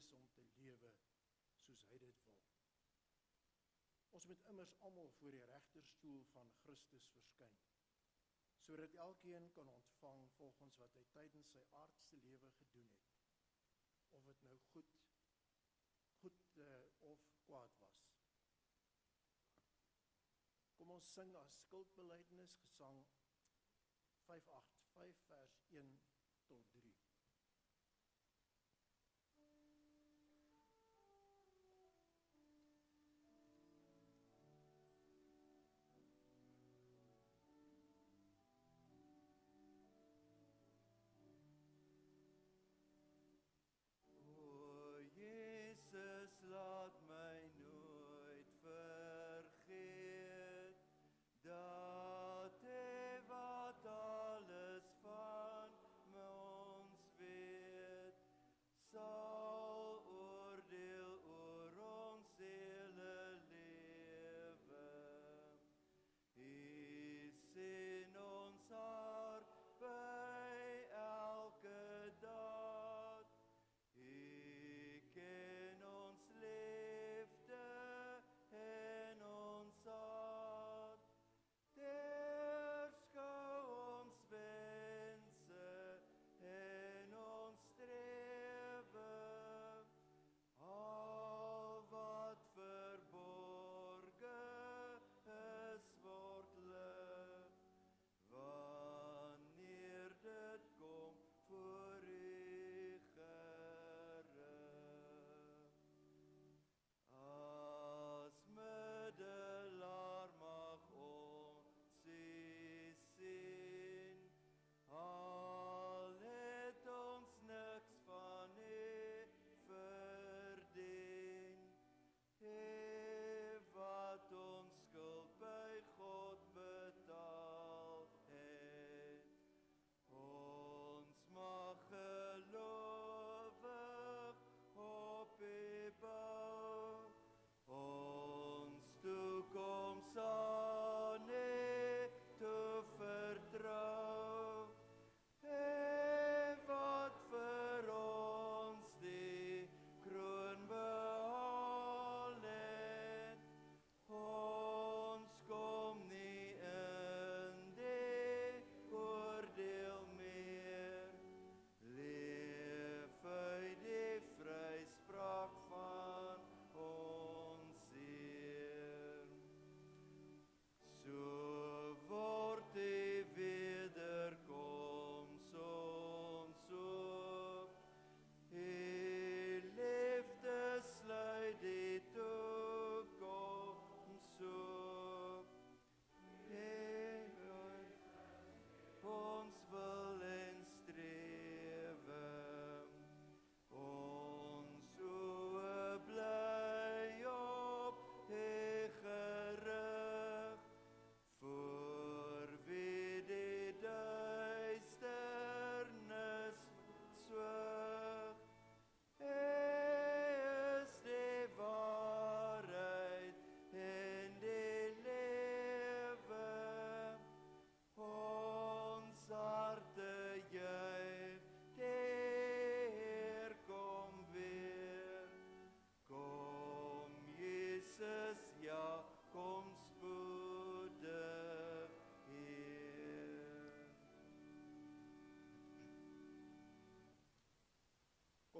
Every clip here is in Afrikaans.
is om te lewe soos hy dit wil. Ons moet immers almal voor die regterstoel van Christus verskyn sodat elkeen kan ontvang volgens wat hy tydens sy aardse lewe gedoen het. Of dit nou goed goed uh, of kwaad was. Kom ons sing as skuldbeleidnes gesang 585 vers 1 tot 3.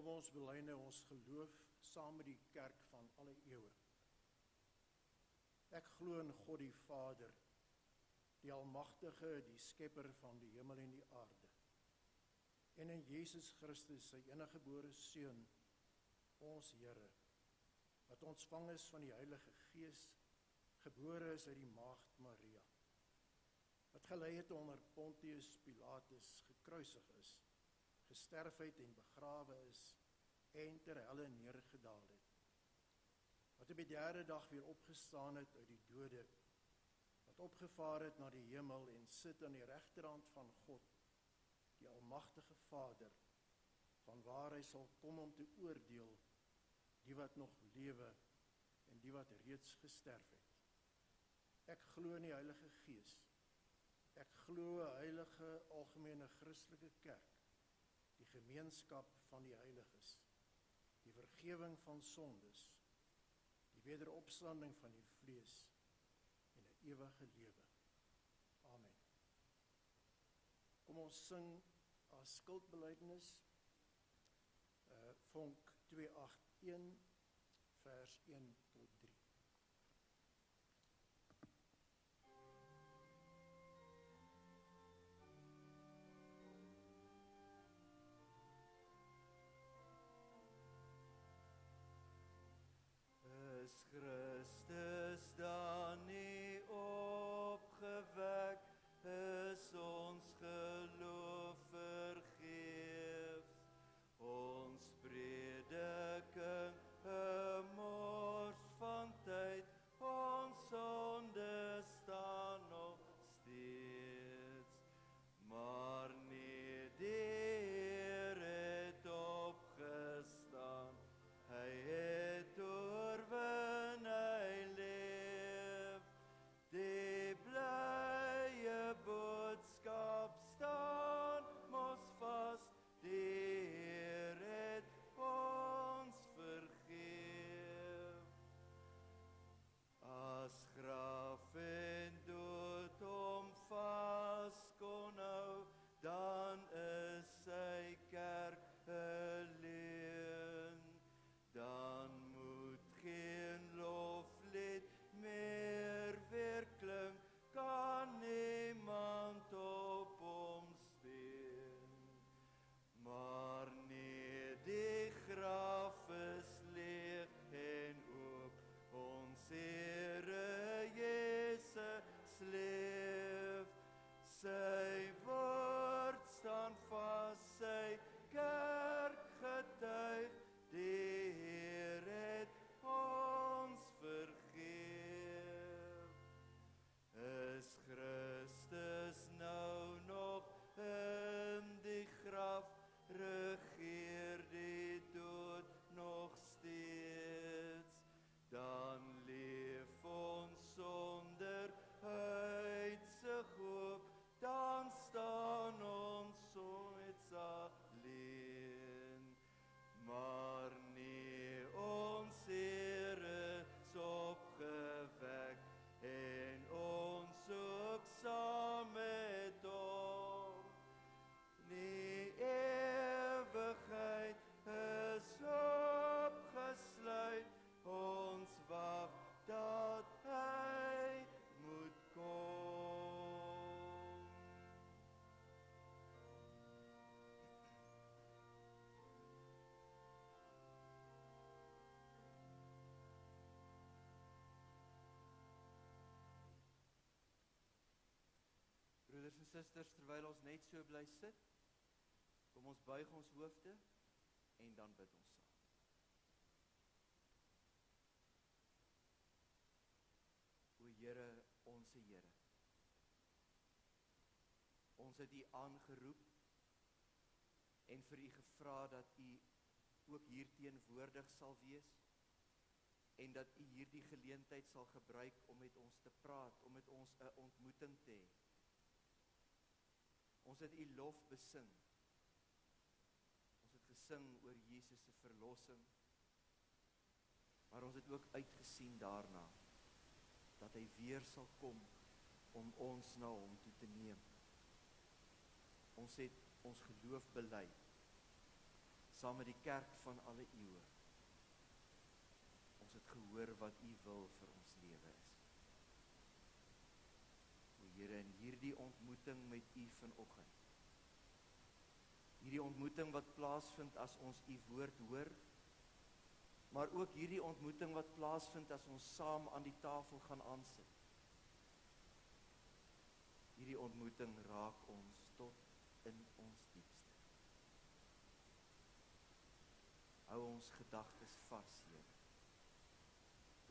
Kom ons bely nou ons geloof saam met die kerk van alle eeue. Ek glo in God die Vader, die almagtige, die skepper van die hemel en die aarde. En in Jesus Christus, sy eniggebore seun, ons Here, wat ontvang is van die Heilige Gees, gebore is uit die maagd Maria. Wat gelei het onder Pontius Pilatus, gekruisig is, gesterf het en begrawe is en ter helle neergedaal het. Wat op die derde dag weer opgestaan het uit die dode, wat opgevaar het na die hemel en sit aan die regterhand van God, die almagtige Vader, van waar hy sal kom om te oordeel die wat nog lewe en die wat reeds gesterf het. Ek glo in die Heilige Gees. Ek glo heilige algemene Christelike kerk gemeenskap van die heiliges, die vergifnis van sondes, die wederopstanding van die vlees en 'n ewige lewe. Amen. Kom ons sing as skuldbelydenis uh vonk 281 vers 1 Christus Broeders en susters, terwyl ons net so bly sit, kom ons buig ons hoofde en dan bid ons saam. O Here, onsse Here. Ons het U aangeroep en vir U gevra dat U ook hier teenwoordig sal wees en dat U hierdie geleentheid sal gebruik om met ons te praat, om met ons 'n ontmoeting te hê. Ons het U lof besing. Ons het gesing oor Jesus se verlossing. Maar ons het ook uitgesien daarna dat hy weer sal kom om ons na hom toe te neem. Ons het ons geloof bely saam met die kerk van alle eeue. Ons het gehoor wat U wil vir ons lewe is. O Here, in hierdie ontmoeting met U vanoggend. Hierdie ontmoeting wat plaasvind as ons U woord hoor, maar ook hierdie ontmoeting wat plaasvind as ons saam aan die tafel gaan aansit. Hierdie ontmoeting raak ons tot in ons diepste. Hou ons gedagtes vas, Here.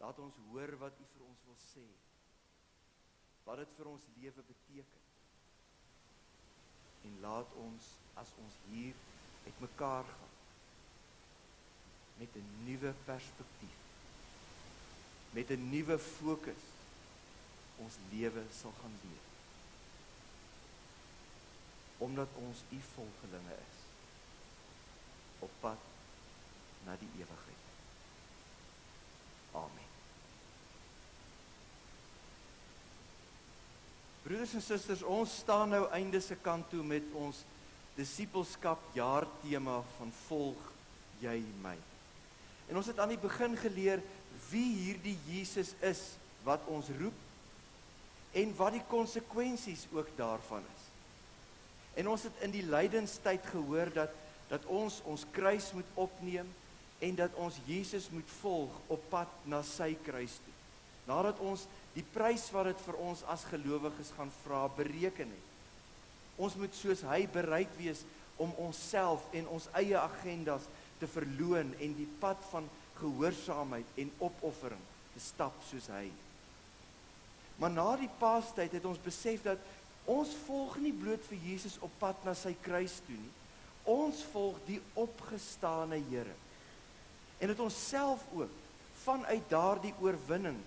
Laat ons hoor wat U vir ons wil sê. Wat dit vir ons lewe beteken. En laat ons as ons hier uitmekaar gaan met 'n nuwe perspektief met 'n nuwe fokus ons lewe sal gaan leef omdat ons u volgelinge is op pad na die ewigheid. Amen. Broeders en susters, ons staan nou einde se kant toe met ons disippelskap jaartema van volg jy my. En ons het aan die begin geleer wie hierdie Jesus is wat ons roep en wat die konsekwensies ook daarvan is. En ons het in die lydenstyd gehoor dat dat ons ons kruis moet opneem en dat ons Jesus moet volg op pad na sy kruis toe. Nadat ons die prys wat dit vir ons as gelowiges gaan vra bereken het. Ons moet soos hy bereid wees om onsself en ons eie agendas te verloon en die pad van gehoorsaamheid en opoffering te stap soos hy. Maar na die Paastyd het ons besef dat ons volg nie bloot vir Jesus op pad na sy kruis toe nie. Ons volg die opgestane Here. En dit ons self ook vanuit daardie oorwinning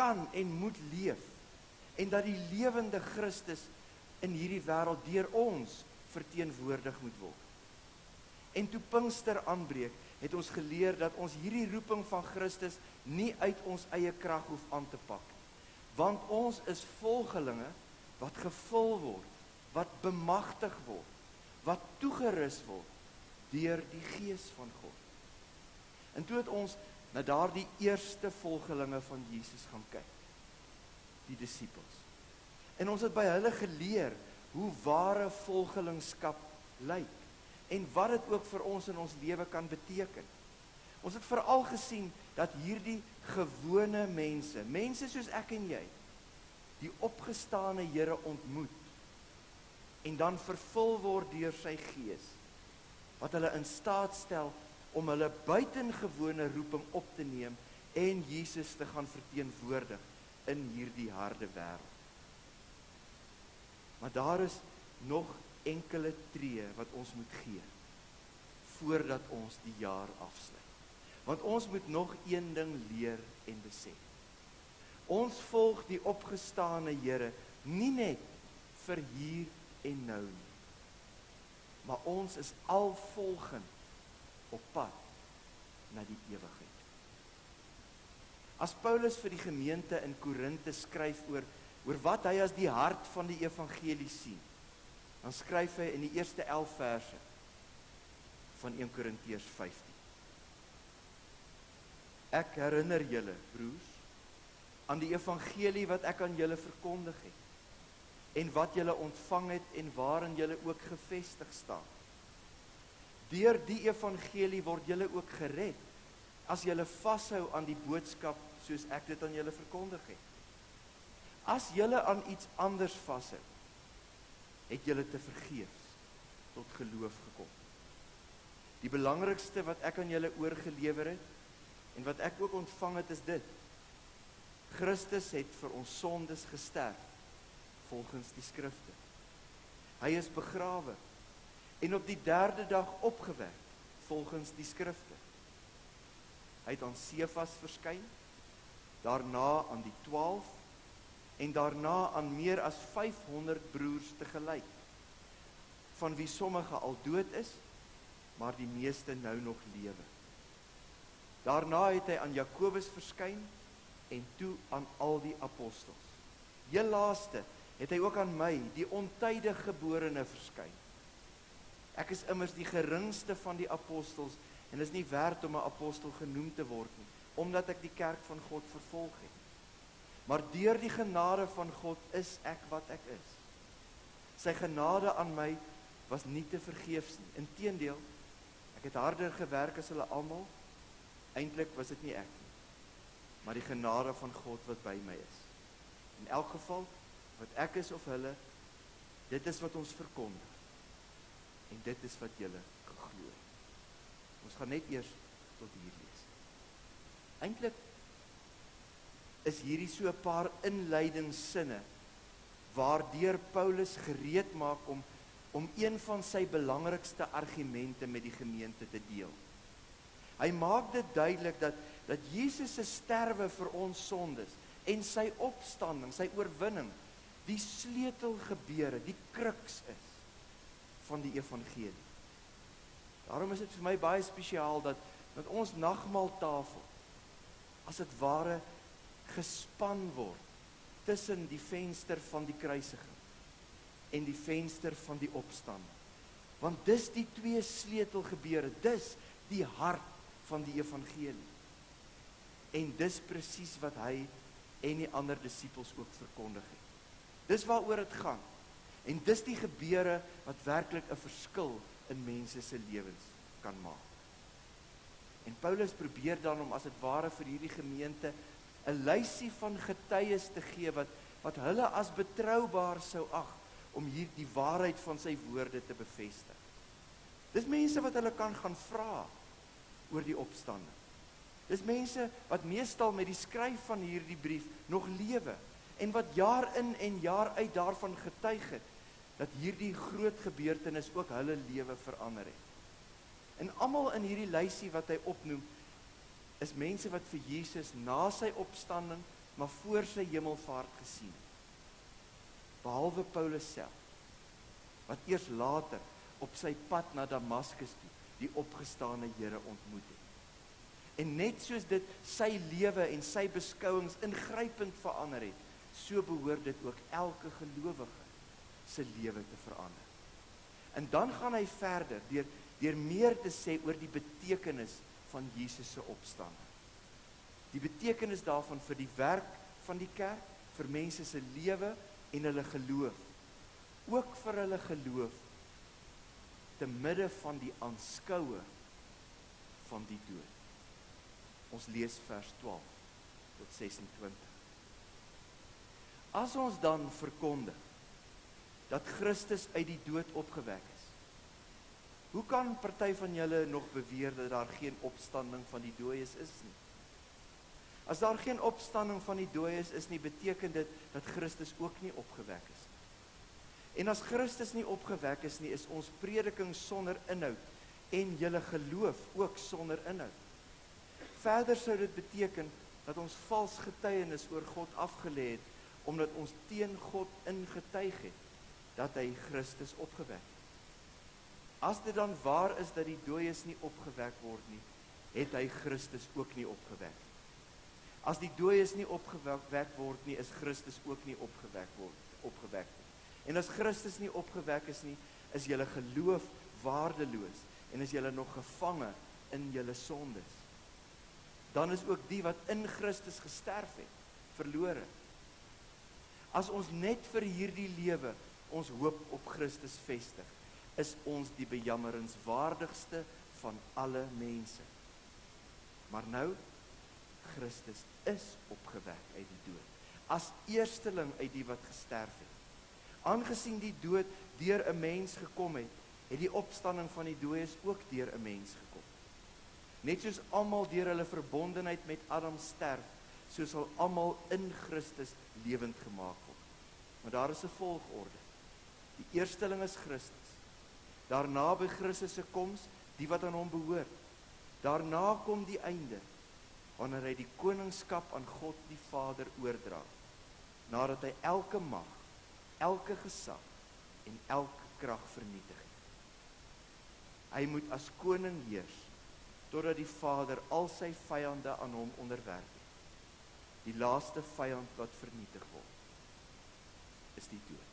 kan en moet leef en dat die lewende Christus in hierdie wêreld deur ons verteenwoordig moet word. En toe Pinkster aanbreek, het ons geleer dat ons hierdie roeping van Christus nie uit ons eie krag hoef aan te pak nie. Want ons is volgelinge wat gevul word, wat bemagtig word, wat toegerus word deur die Gees van God. En toe het ons na daardie eerste volgelinge van Jesus gaan kyk. Die disippels. En ons het by hulle geleer hoe ware volgelingskap lyk en wat dit ook vir ons in ons lewe kan beteken. Ons het veral gesien dat hierdie gewone mense, mense soos ek en jy, die opgestane Here ontmoet en dan vervul word deur sy gees wat hulle in staat stel om hulle buitengewone roeping op te neem en Jesus te gaan verteenwoordig in hierdie harde wêreld. Maar daar is nog enkele tree wat ons moet gee voordat ons die jaar afsluit. Want ons moet nog een ding leer en besef. Ons volg die opgestane Here nie net vir hier en nou nie. Maar ons is alvolgend op pad na die ewigheid. As Paulus vir die gemeente in Korinte skryf oor oor wat hy as die hart van die evangelie sien, dan skryf hy in die eerste 11 verse van 1 Korintiërs 15. Ek herinner julle, broers, aan die evangelie wat ek aan julle verkondig het en wat julle ontvang het en waarin julle ook gefestig staan. Deur die evangelie word julle ook gered as julle vashou aan die boodskap soos ek dit aan julle verkondig het. As julle aan iets anders vashou, het julle te vergeefs tot geloof gekom. Die belangrikste wat ek aan julle oorgelewer het en wat ek ook ontvang het is dit. Christus het vir ons sondes gesterf volgens die skrifte. Hy is begrawe en op die 3de dag opgewek volgens die skrifte. Hy het aan Sefas verskyn, daarna aan die 12 en daarna aan meer as 500 broers te gelyk van wie sommige al dood is maar die meeste nou nog lewe. Daarna het hy aan Jakobus verskyn en toe aan al die apostels. Heel laaste het hy ook aan my, die ontydige geborene verskyn. Ek is immers die geringste van die apostels en is nie werd om 'n apostel genoem te word nie, omdat ek die kerk van God vervolg het. Maar deur die genade van God is ek wat ek is. Sy genade aan my was nie te vergeefs nie. Inteendeel, ek het harder gewerk as hulle almal. Eintlik was dit nie ek nie, maar die genade van God wat by my is. In elk geval, wat ek is of hulle, dit is wat ons verkondig en dit is wat julle geglo het. Ons gaan net eers tot hier lees. Eintlik is hierdie so 'n paar inleidingssinne waardeur Paulus gereed maak om om een van sy belangrikste argumente met die gemeente te deel. Hy maak dit duidelik dat dat Jesus se sterwe vir ons sondes en sy opstanding, sy oorwinning, die sleutelgebeure, die kruks is van die evangelie. Daarom is dit vir my baie spesiaal dat dat ons nagmaaltafel as dit ware gespan word tussen die venster van die kruisiging en die venster van die opstanding. Want dis die twee sleutelgebeure, dis die hart van die evangelie. En dis presies wat hy en die ander disippels ook verkondig het. Dis waaroor dit gaan. En dis die gebeure wat werklik 'n verskil in mense se lewens kan maak. En Paulus probeer dan om as dit ware vir hierdie gemeente 'n lysie van getuies te gee wat wat hulle as betroubaar sou ag om hierdie waarheid van sy woorde te bevestig. Dis mense wat hulle kan gaan vra oor die opstanding. Dis mense wat meestal met die skryf van hierdie brief nog lewe en wat jaar in en jaar uit daarvan getuig het dat hierdie groot gebeurtenis ook hulle lewe verander het. En almal in hierdie lysie wat hy opnoem is mense wat vir Jesus na sy opstanding maar voor sy hemelvaart gesien het. Behalwe Paulus self wat eers later op sy pad na Damaskus toe die opgestane Here ontmoet het. En net soos dit sy lewe en sy beskouings ingrypend verander het, so behoort dit ook elke gelowige se lewe te verander. En dan gaan hy verder deur deur meer te sê oor die betekenis van Jesus se opstanding. Die betekenis daarvan vir die werk van die kerk, vir mense se lewe en hulle geloof. Ook vir hulle geloof te midde van die aanskoue van die dood. Ons lees vers 12 tot 26. As ons dan verkondig dat Christus uit die dood opgewek is. Hoe kan party van julle nog beweer dat daar geen opstanding van die dooies is nie? As daar geen opstanding van die dooies is nie, beteken dit dat Christus ook nie opgewek is nie. En as Christus nie opgewek is nie, is ons prediking sonder inhoud en julle geloof ook sonder inhoud. Verder sou dit beteken dat ons vals getuienis oor God afgelê het omdat ons teen God ingetuig het dat hy Christus opgewek het. As dit dan waar is dat die dooies nie opgewek word nie, het hy Christus ook nie opgewek nie. As die dooies nie opgewek word nie, is Christus ook nie opgewek word opgewek nie. En as Christus nie opgewek is nie, is julle geloof waardeloos en is julle nog gevange in julle sondes. Dan is ook die wat in Christus gesterf het, verlore. As ons net vir hierdie lewe ons hoop op Christus vestig, is ons die bejammeringswaardigste van alle mense. Maar nou Christus is opgewek uit die dood as eersteling uit die wat gesterf het. Aangesien die dood deur 'n mens gekom het, het die opstanding van die dooies ook deur 'n mens gekom. Net soos almal deur hulle verbondenheid met Adam sterf, so sal almal in Christus lewend gemaak word. Maar daar is 'n volgorde. Die eersteling is Christus. Daarna by Christus se koms die wat aan hom behoort. Daarna kom die einde wanneer hy die koningskap aan God die Vader oordra. Nadat hy elke mag, elke gesag en elke krag vernietig het. Hy moet as koning heers totdat die Vader al sy vyande aan hom onderwerp het. Die laaste vyand wat vernietig word is die dood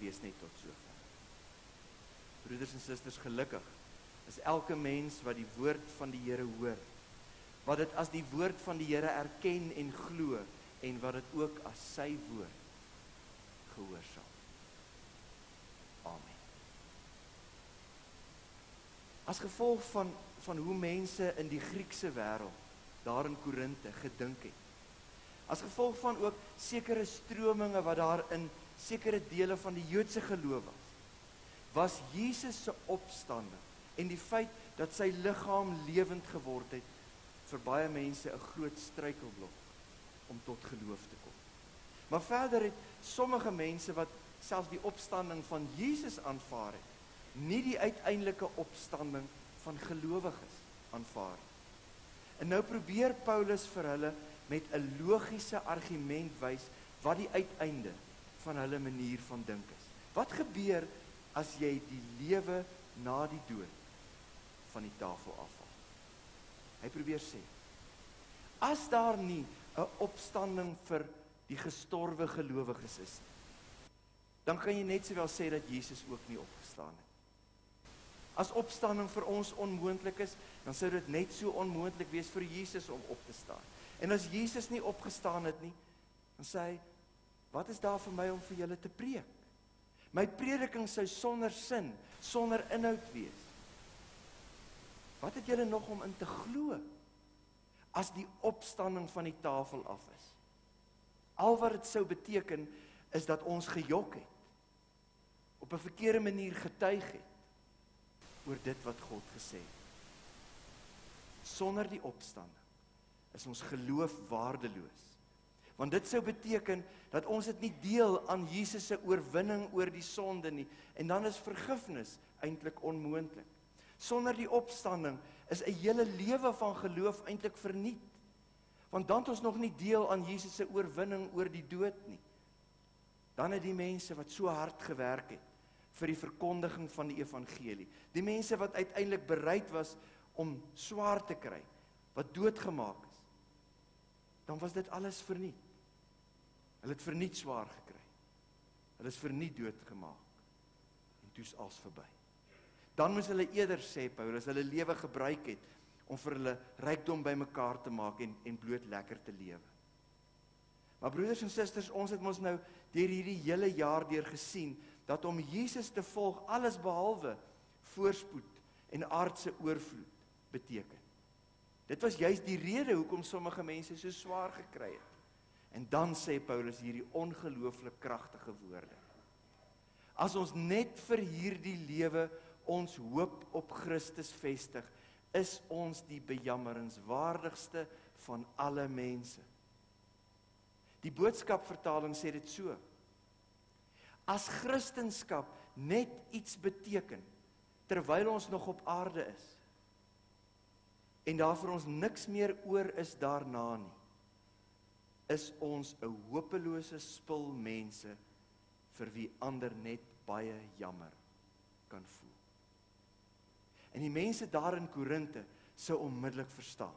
lees net tot sover. Broeders en susters, gelukkig is elke mens wat die woord van die Here hoor, wat dit as die woord van die Here erken en glo en wat dit ook as sy woord gehoorsaam. Amen. As gevolg van van hoe mense in die Griekse wêreld daar in Korinte gedink het. As gevolg van ook sekere strominge wat daar in sekere dele van die Joodse geloof was, was Jesus se opstanding en die feit dat sy liggaam lewend geword het vir baie mense 'n groot struikelblok om tot geloof te kom. Maar verder het sommige mense wat selfs die opstanding van Jesus aanvaar het, nie die uiteindelike opstanding van gelowiges aanvaar nie. En nou probeer Paulus vir hulle met 'n logiese argument wys wat die uiteinde van hulle manier van dink is. Wat gebeur as jy die lewe na die dood van die tafel afval. Hy probeer sê as daar nie 'n opstanding vir die gestorwe gelowiges is nie, dan kan jy net sowel sê dat Jesus ook nie opgestaan het. As opstanding vir ons onmoontlik is, dan sou dit net so onmoontlik wees vir Jesus om op te staan. En as Jesus nie opgestaan het nie, dan sê hy, "Wat is daar vir my om vir julle te preek? My prediking sou sonder sin, sonder inhoud wees. Wat het julle nog om in te glo as die opstanding van die tafel af is? Al wat dit sou beteken is dat ons gejok het. Op 'n verkeerde manier getuig het oor dit wat God gesê het. Sonder die opstanding is ons geloof waardeloos. Want dit sou beteken dat ons dit nie deel aan Jesus se oorwinning oor die sonde nie en dan is vergifnis eintlik onmoontlik. Sonder die opstanding is 'n hele lewe van geloof eintlik verniet. Want dan het ons nog nie deel aan Jesus se oorwinning oor die dood nie. Dan het die mense wat so hard gewerk het vir die verkondiging van die evangelie, die mense wat uiteindelik bereid was om swaar te kry, wat doodgemaak is, dan was dit alles verniet. Hulle het verniet swaar gekry. Hulle is verniet doodgemaak. En toe's als verby. Dan moes hulle eerder sê Paulus, hulle lewe gebruik het om vir hulle rykdom bymekaar te maak en en bloot lekker te lewe. Maar broeders en susters, ons het mos nou deur hierdie hele jaar deur gesien dat om Jesus te volg alles behalwe voorspoed en aardse oorvloed beteken. Dit was juis die rede hoekom sommige mense so swaar gekry het. En dan sê Paulus hierdie ongelooflik kragtige woorde. As ons net vir hierdie lewe ons hoop op Christus vestig, is ons die bejammerenswaardigste van alle mense. Die boodskap vertaling sê dit so. As Christendom net iets beteken terwyl ons nog op aarde is en daar vir ons niks meer oor is daarna nie, is ons 'n hopelose spul mense vir wie ander net baie jammer kan voel. En die mense daar in Korinte sou onmiddellik verstaan.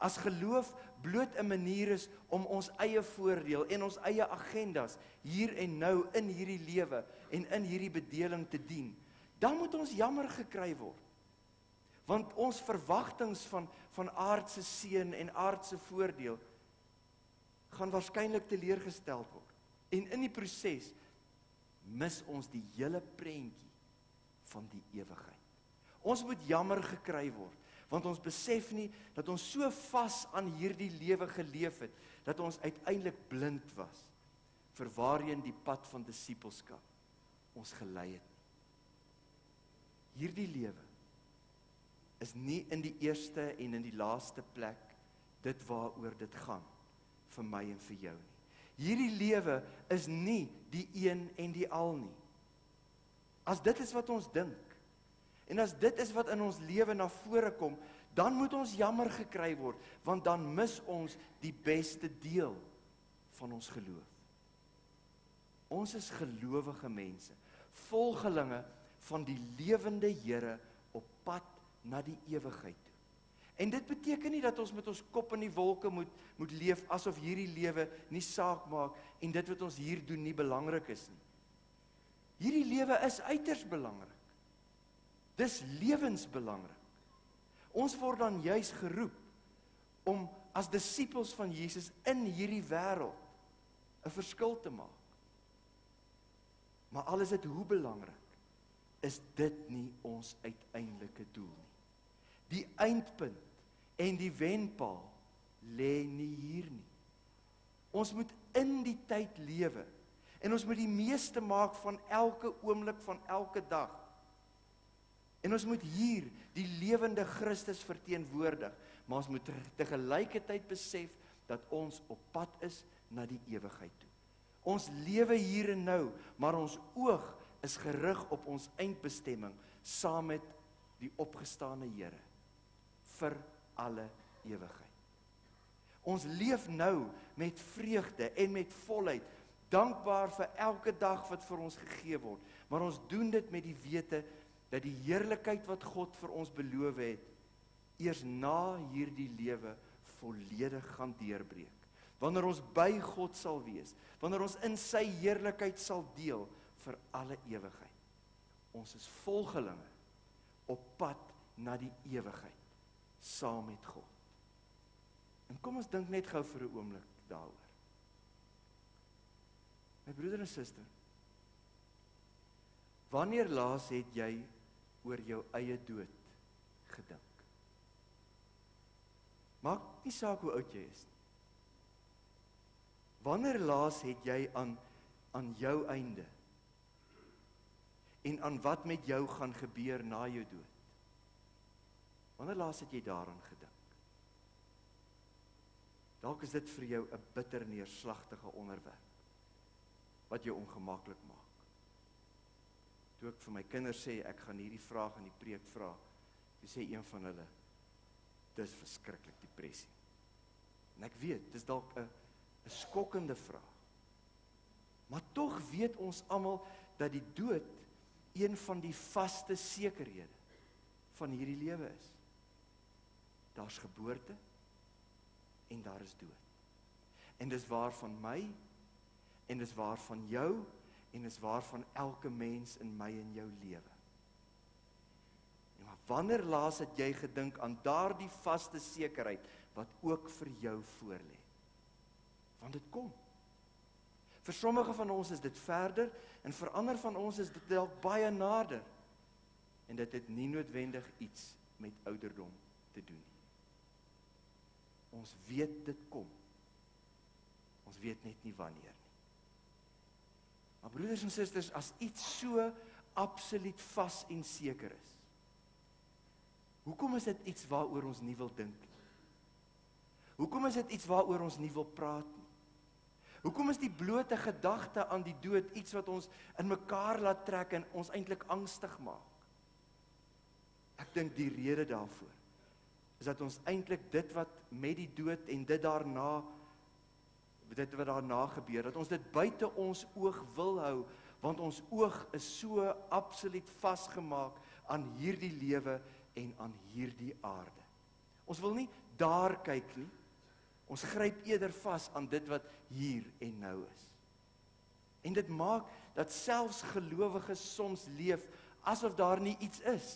As geloof bloot 'n manier is om ons eie voordeel en ons eie agendas hier en nou in hierdie lewe en in hierdie bedeling te dien, dan moet ons jammer gekry word. Want ons verwagtinge van van aardse seën en aardse voordeel gaan waarskynlik teleurgestel word. En in die proses mis ons die hele prentjie van die ewigheid. Ons moet jammer gekry word want ons besef nie dat ons so vas aan hierdie lewe geleef het dat ons uiteindelik blind was vir waarheen die pad van disippelskap ons gelei het. Hierdie lewe is nie in die eerste en in die laaste plek dit waaroor dit gaan vir my en vir jou nie. Hierdie lewe is nie die een en die al nie. As dit is wat ons dink en as dit is wat in ons lewe na vore kom, dan moet ons jammer gekry word want dan mis ons die beste deel van ons geloof. Ons is gelowige mense, volgelinge van die lewende Here op pad na die ewigheid. En dit beteken nie dat ons met ons kop in die wolke moet moet leef asof hierdie lewe nie saak maak en dit wat ons hier doen nie belangrik is nie. Hierdie lewe is uiters belangrik. Dis lewensbelangrik. Ons word dan juis geroep om as disippels van Jesus in hierdie wêreld 'n verskil te maak. Maar al is dit hoe belangrik, is dit nie ons uiteindelike doel nie. Die eindpunt en die wenpaal lê nie hier nie. Ons moet in die tyd lewe en ons moet die meeste maak van elke oomblik van elke dag. En ons moet hier die lewende Christus verteenwoordig, maar ons moet te gelykertyd besef dat ons op pad is na die ewigheid toe. Ons lewe hier en nou, maar ons oog is gerig op ons eindbestemming saam met die opgestane Here vir alle ewigheid. Ons leef nou met vreugde en met volheid, dankbaar vir elke dag wat vir ons gegee word, maar ons doen dit met die wete dat die heerlikheid wat God vir ons beloof het eers na hierdie lewe volledig gaan deurbreek. Wanneer ons by God sal wees, wanneer ons in sy heerlikheid sal deel vir alle ewigheid. Ons is volgelinge op pad na die ewigheid saam met God. En kom ons dink net gou vir 'n oomblik daaroor. My broeder en suster, wanneer laas het jy oor jou eie dood gedink? Maak nie saak hoe oud jy is nie. Wanneer laas het jy aan aan jou einde en aan wat met jou gaan gebeur na jou dood? Wanneer laas het jy daaraan gedink? Dalk is dit vir jou 'n bitter neerslagtige onderwerp wat jou ongemaklik maak. Toe ek vir my kinders sê ek gaan hierdie vraag in die preek vra, toe sê een van hulle dis verskriklik depressie. En ek weet, dis dalk 'n 'n skokkende vraag. Maar tog weet ons almal dat die dood een van die vaste sekerhede van hierdie lewe is. Daar's geboorte en daar is dood. En dis waar van my en dis waar van jou en dis waar van elke mens in my en jou lewe. En maar wanneer laas het jy gedink aan daardie vaste sekerheid wat ook vir jou voorlê? Want dit kom. Vir sommige van ons is dit verder en vir ander van ons is dit dalk baie nader. En dit het nie noodwendig iets met ouderdom te doen nie. Ons weet dit kom. Ons weet net nie wanneer nie. Maar broeders en susters, as iets so absoluut vas en seker is, hoekom is dit iets waaroor ons nie wil dink nie? Hoekom is dit iets waaroor ons nie wil praat nie? Hoekom is die blote gedagte aan die dood iets wat ons in mekaar laat trek en ons eintlik angstig maak? Ek dink die rede daarvoor is dat ons eintlik dit wat met die dood en dit daarna dit wat daarna gebeur dat ons dit buite ons oog wil hou want ons oog is so absoluut vasgemaak aan hierdie lewe en aan hierdie aarde. Ons wil nie daar kyk nie. Ons gryp eerder vas aan dit wat hier en nou is. En dit maak dat selfs gelowiges soms leef asof daar nie iets is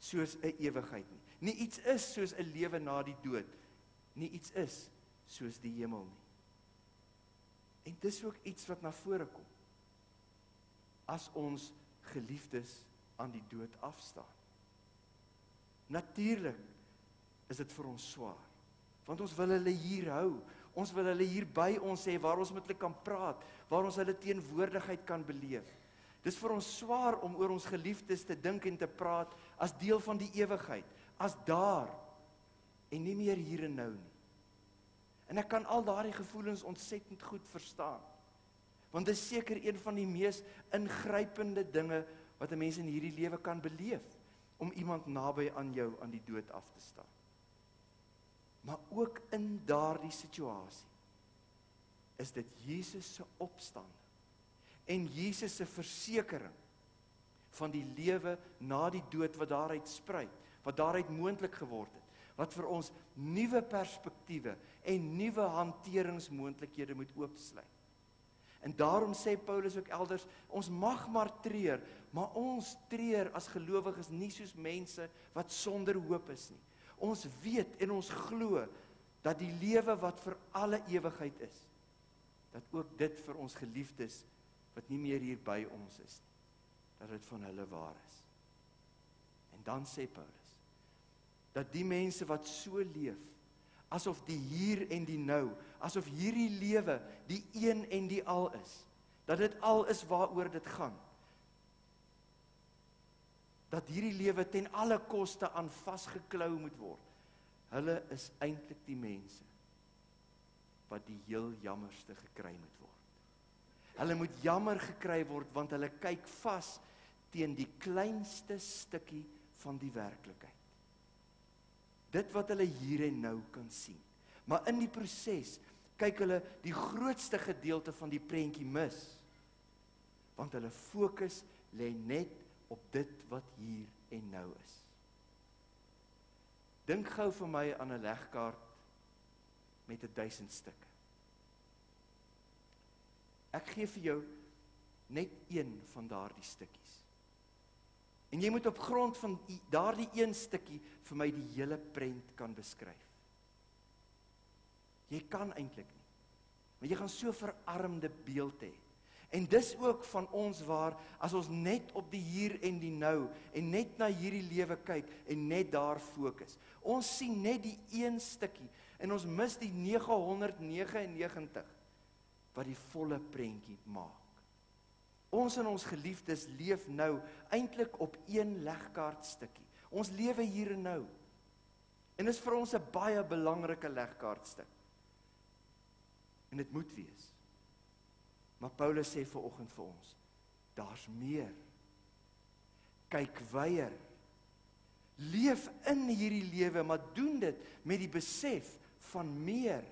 soos 'n ewigheid nie. Nie iets is soos 'n lewe na die dood. Nie iets is soos die hemel nie. En dis ook iets wat na vore kom. As ons geliefdes aan die dood afstaan. Natuurlik is dit vir ons swaar. Want ons wil hulle hier hou. Ons wil hulle hier by ons hê waar ons met hulle kan praat, waar ons hulle teenwoordigheid kan beleef. Dis vir ons swaar om oor ons geliefdes te dink en te praat as deel van die ewigheid as daar en nie meer hier en nou nie. En ek kan al daardie gevoelens ontsettend goed verstaan. Want dit is seker een van die mees ingrypende dinge wat 'n mens in hierdie lewe kan beleef om iemand naby aan jou aan die dood af te staan. Maar ook in daardie situasie is dit Jesus se opstanding en Jesus se versekering van die lewe na die dood wat daaruit spruit wat daaruit moontlik geword het wat vir ons nuwe perspektiewe en nuwe hanteringsmoontlikhede moet oopsluit. En daarom sê Paulus ook elders, ons mag maar treur, maar ons treur as gelowiges nie soos mense wat sonder hoop is nie. Ons weet en ons glo dat die lewe wat vir alle ewigheid is, dat ook dit vir ons geliefdes wat nie meer hier by ons is nie, dat dit van hulle waar is. En dan sê Paulus dat die mense wat so leef asof die hier en die nou, asof hierdie lewe die een en die al is, dat dit al is waaroor dit gaan. Dat hierdie lewe ten alle koste aan vasgeklou moet word. Hulle is eintlik die mense wat die heel jammerste gekry moet word. Hulle moet jammer gekry word want hulle kyk vas teen die kleinste stukkie van die werklikheid dit wat hulle hier en nou kan sien. Maar in die proses kyk hulle die grootste gedeelte van die prentjie mis. Want hulle fokus lê net op dit wat hier en nou is. Dink gou vir my aan 'n legkaart met 'n 1000 stukke. Ek gee vir jou net een van daardie stukkies. En jy moet op grond van daardie een stukkie vir my die hele prent kan beskryf. Jy kan eintlik nie. Want jy gaan so verarmde beeld hê. En dis ook van ons waar as ons net op die hier en die nou en net na hierdie lewe kyk en net daar fokus. Ons sien net die een stukkie en ons mis die 999 wat die volle prentjie maak. Ons en ons geliefdes leef nou eintlik op een legkaart stukkie. Ons lewe hier en nou. En is vir ons 'n baie belangrike legkaart stuk. En dit moet wees. Maar Paulus sê vir oggend vir ons, daar's meer. Kyk weier. Leef in hierdie lewe, maar doen dit met die besef van meer,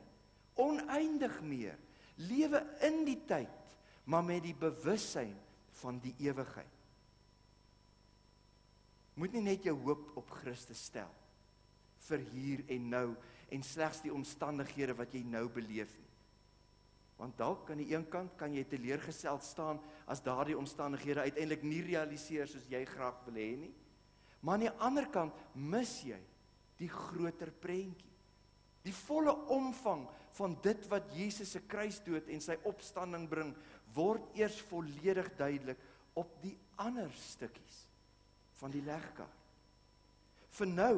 oneindig meer. Lewe in die tyd, maar met die bewussyn van die ewigheid. Moet nie net jou hoop op Christus stel vir hier en nou en slegs die omstandighede wat jy nou beleef nie. Want dalk aan die een kant kan jy teleurgestel staan as daardie omstandighede uiteindelik nie realiseer soos jy graag wil hê nie. Maar aan die ander kant mis jy die groter prentjie. Die volle omvang van dit wat Jesus se kruisdood en sy opstanding bring, word eers volledig duidelik op die ander stukkies van die legkaart. Vir nou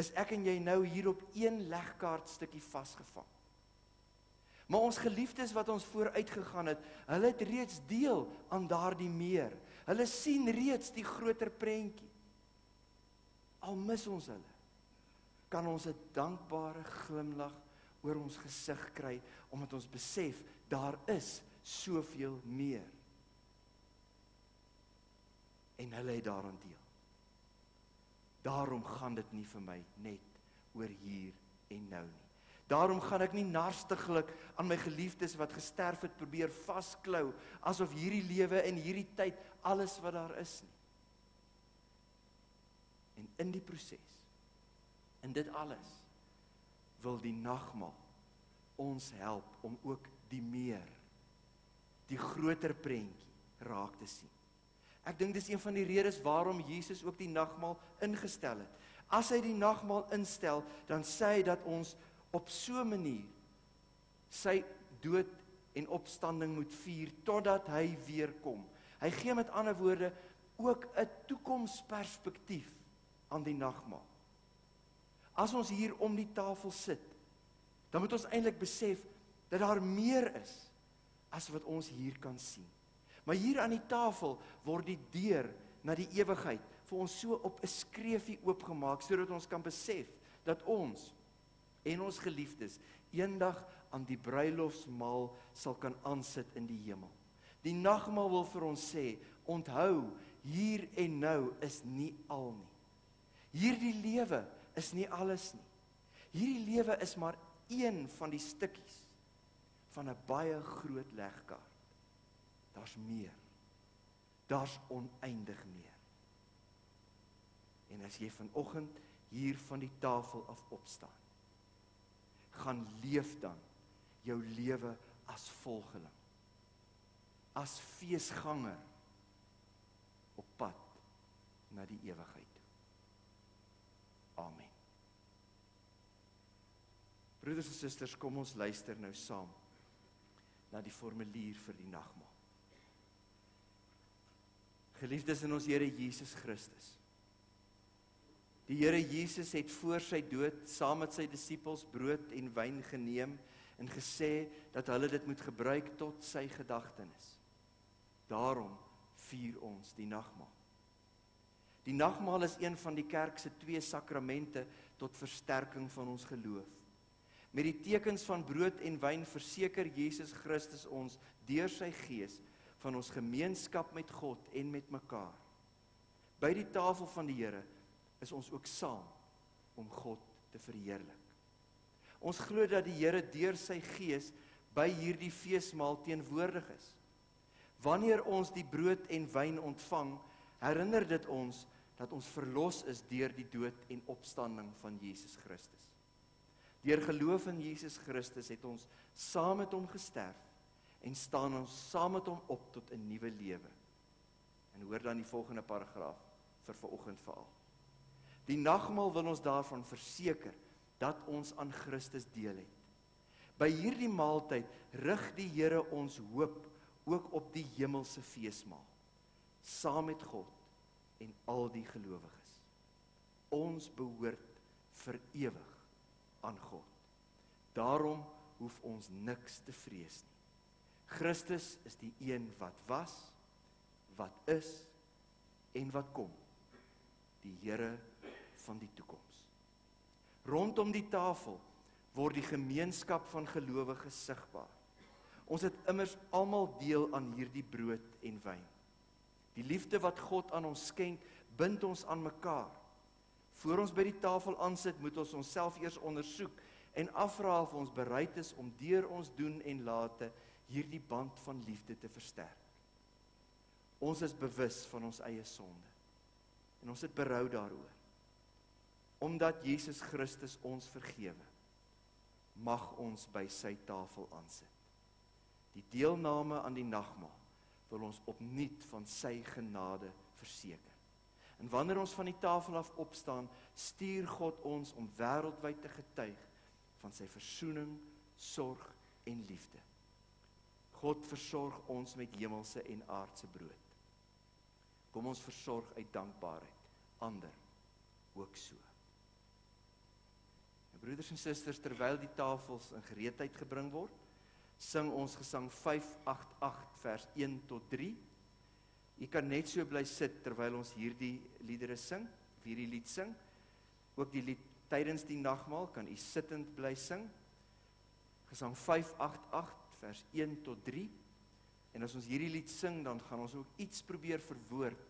is ek en jy nou hier op een legkaart stukkie vasgevang. Maar ons geliefdes wat ons vooruit gegaan het, hulle het reeds deel aan daardie meer. Hulle sien reeds die groter prentjie. Al mis ons hulle, kan ons 'n dankbare glimlag oor ons gesig kry omdat ons besef daar is soveel meer. En hulle het daaraan deel. Daarom gaan dit nie vir my net oor hier en nou nie. Daarom gaan ek nie narstiglik aan my geliefdes wat gesterf het probeer vasklou asof hierdie lewe en hierdie tyd alles wat daar is nie. En in die proses in dit alles wil die nagmaal ons help om ook die meer die groter prentjie raak te sien. Ek dink dis een van die redes waarom Jesus ook die nagmaal ingestel het. As hy die nagmaal instel, dan sê hy dat ons op so 'n manier sy dood en opstanding moet vier totdat hy weer kom. Hy gee met ander woorde ook 'n toekomsperspektief aan die nagmaal. As ons hier om die tafel sit, dan moet ons eintlik besef dat daar meer is as wat ons hier kan sien. Maar hier aan die tafel word die deur na die ewigheid vir ons so op 'n skreefie oopgemaak sodat ons kan besef dat ons en ons geliefdes eendag aan die bruilofsmaal sal kan aansit in die hemel. Die nagmaal wil vir ons sê, onthou, hier en nou is nie al nie. Hierdie lewe is nie alles nie. Hierdie lewe is maar een van die stukkies van 'n baie groot legkaart. Daar's meer. Daar's oneindig meer. En as jy vanoggend hier van die tafel af opstaan, gaan leef dan jou lewe as volgeling. As feesganger op pad na die ewigheid toe. Amen. Broeders en susters, kom ons luister nou saam na die formulier vir die nagmaal. Geliefdes in ons Here Jesus Christus. Die Here Jesus het voor sy dood saam met sy disippels brood en wyn geneem en gesê dat hulle dit moet gebruik tot sy gedagtenis. Daarom vier ons die nagmaal. Die nagmaal is een van die kerk se twee sakramente tot versterking van ons geloof. Met die tekens van brood en wyn verseker Jesus Christus ons deur sy gees van ons gemeenskap met God en met mekaar. By die tafel van die Here is ons ook saam om God te verheerlik. Ons glo dat die Here deur sy Gees by hierdie feesmaal teenwoordig is. Wanneer ons die brood en wyn ontvang, herinner dit ons dat ons verlos is deur die dood en opstanding van Jesus Christus. Deur geloof in Jesus Christus het ons saam met hom gesterf en staan ons saam met hom op tot 'n nuwe lewe. En hoor dan die volgende paragraaf vir vanoggend veral. Die nagmaal wil ons daarvan verseker dat ons aan Christus deel het. By hierdie maaltyd rig die Here ons hoop ook op die hemelse feesmaal saam met God en al die gelowiges. Ons behoort vir ewig aan God. Daarom hoef ons niks te vrees nie. Christus is die een wat was, wat is en wat kom. Die Here van die toekoms. Rondom die tafel word die gemeenskap van gelowiges sigbaar. Ons het immers almal deel aan hierdie brood en wyn. Die liefde wat God aan ons skenk, bind ons aan mekaar. Voor ons by die tafel aansit, moet ons onsself eers ondersoek en afvra of ons bereid is om deur ons doen en late hierdie band van liefde te versterk. Ons is bewus van ons eie sonde en ons het berou daaroor. Omdat Jesus Christus ons vergewe, mag ons by sy tafel aansit. Die deelname aan die nagmaal wil ons opnuut van sy genade verseker. En wanneer ons van die tafel af opstaan, stuur God ons om wêreldwyd te getuig van sy verzoening, sorg en liefde. God versorg ons met hemelse en aardse brood. Kom ons versorg uit dankbaarheid ander ook so. En broeders en susters, terwyl die tafels in gereedheid gebring word, sing ons gesang 588 vers 1 tot 3. U kan net so bly sit terwyl ons hierdie liedere sing, hierdie lied sing. Ook die lied tydens die nagmaal kan u sittend bly sing. Gesang 588 vers 1 tot 3. En as ons hierdie lied sing, dan gaan ons ook iets probeer verwoord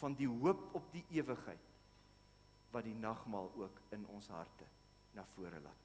van die hoop op die ewigheid wat die nagmaal ook in ons harte na vore laat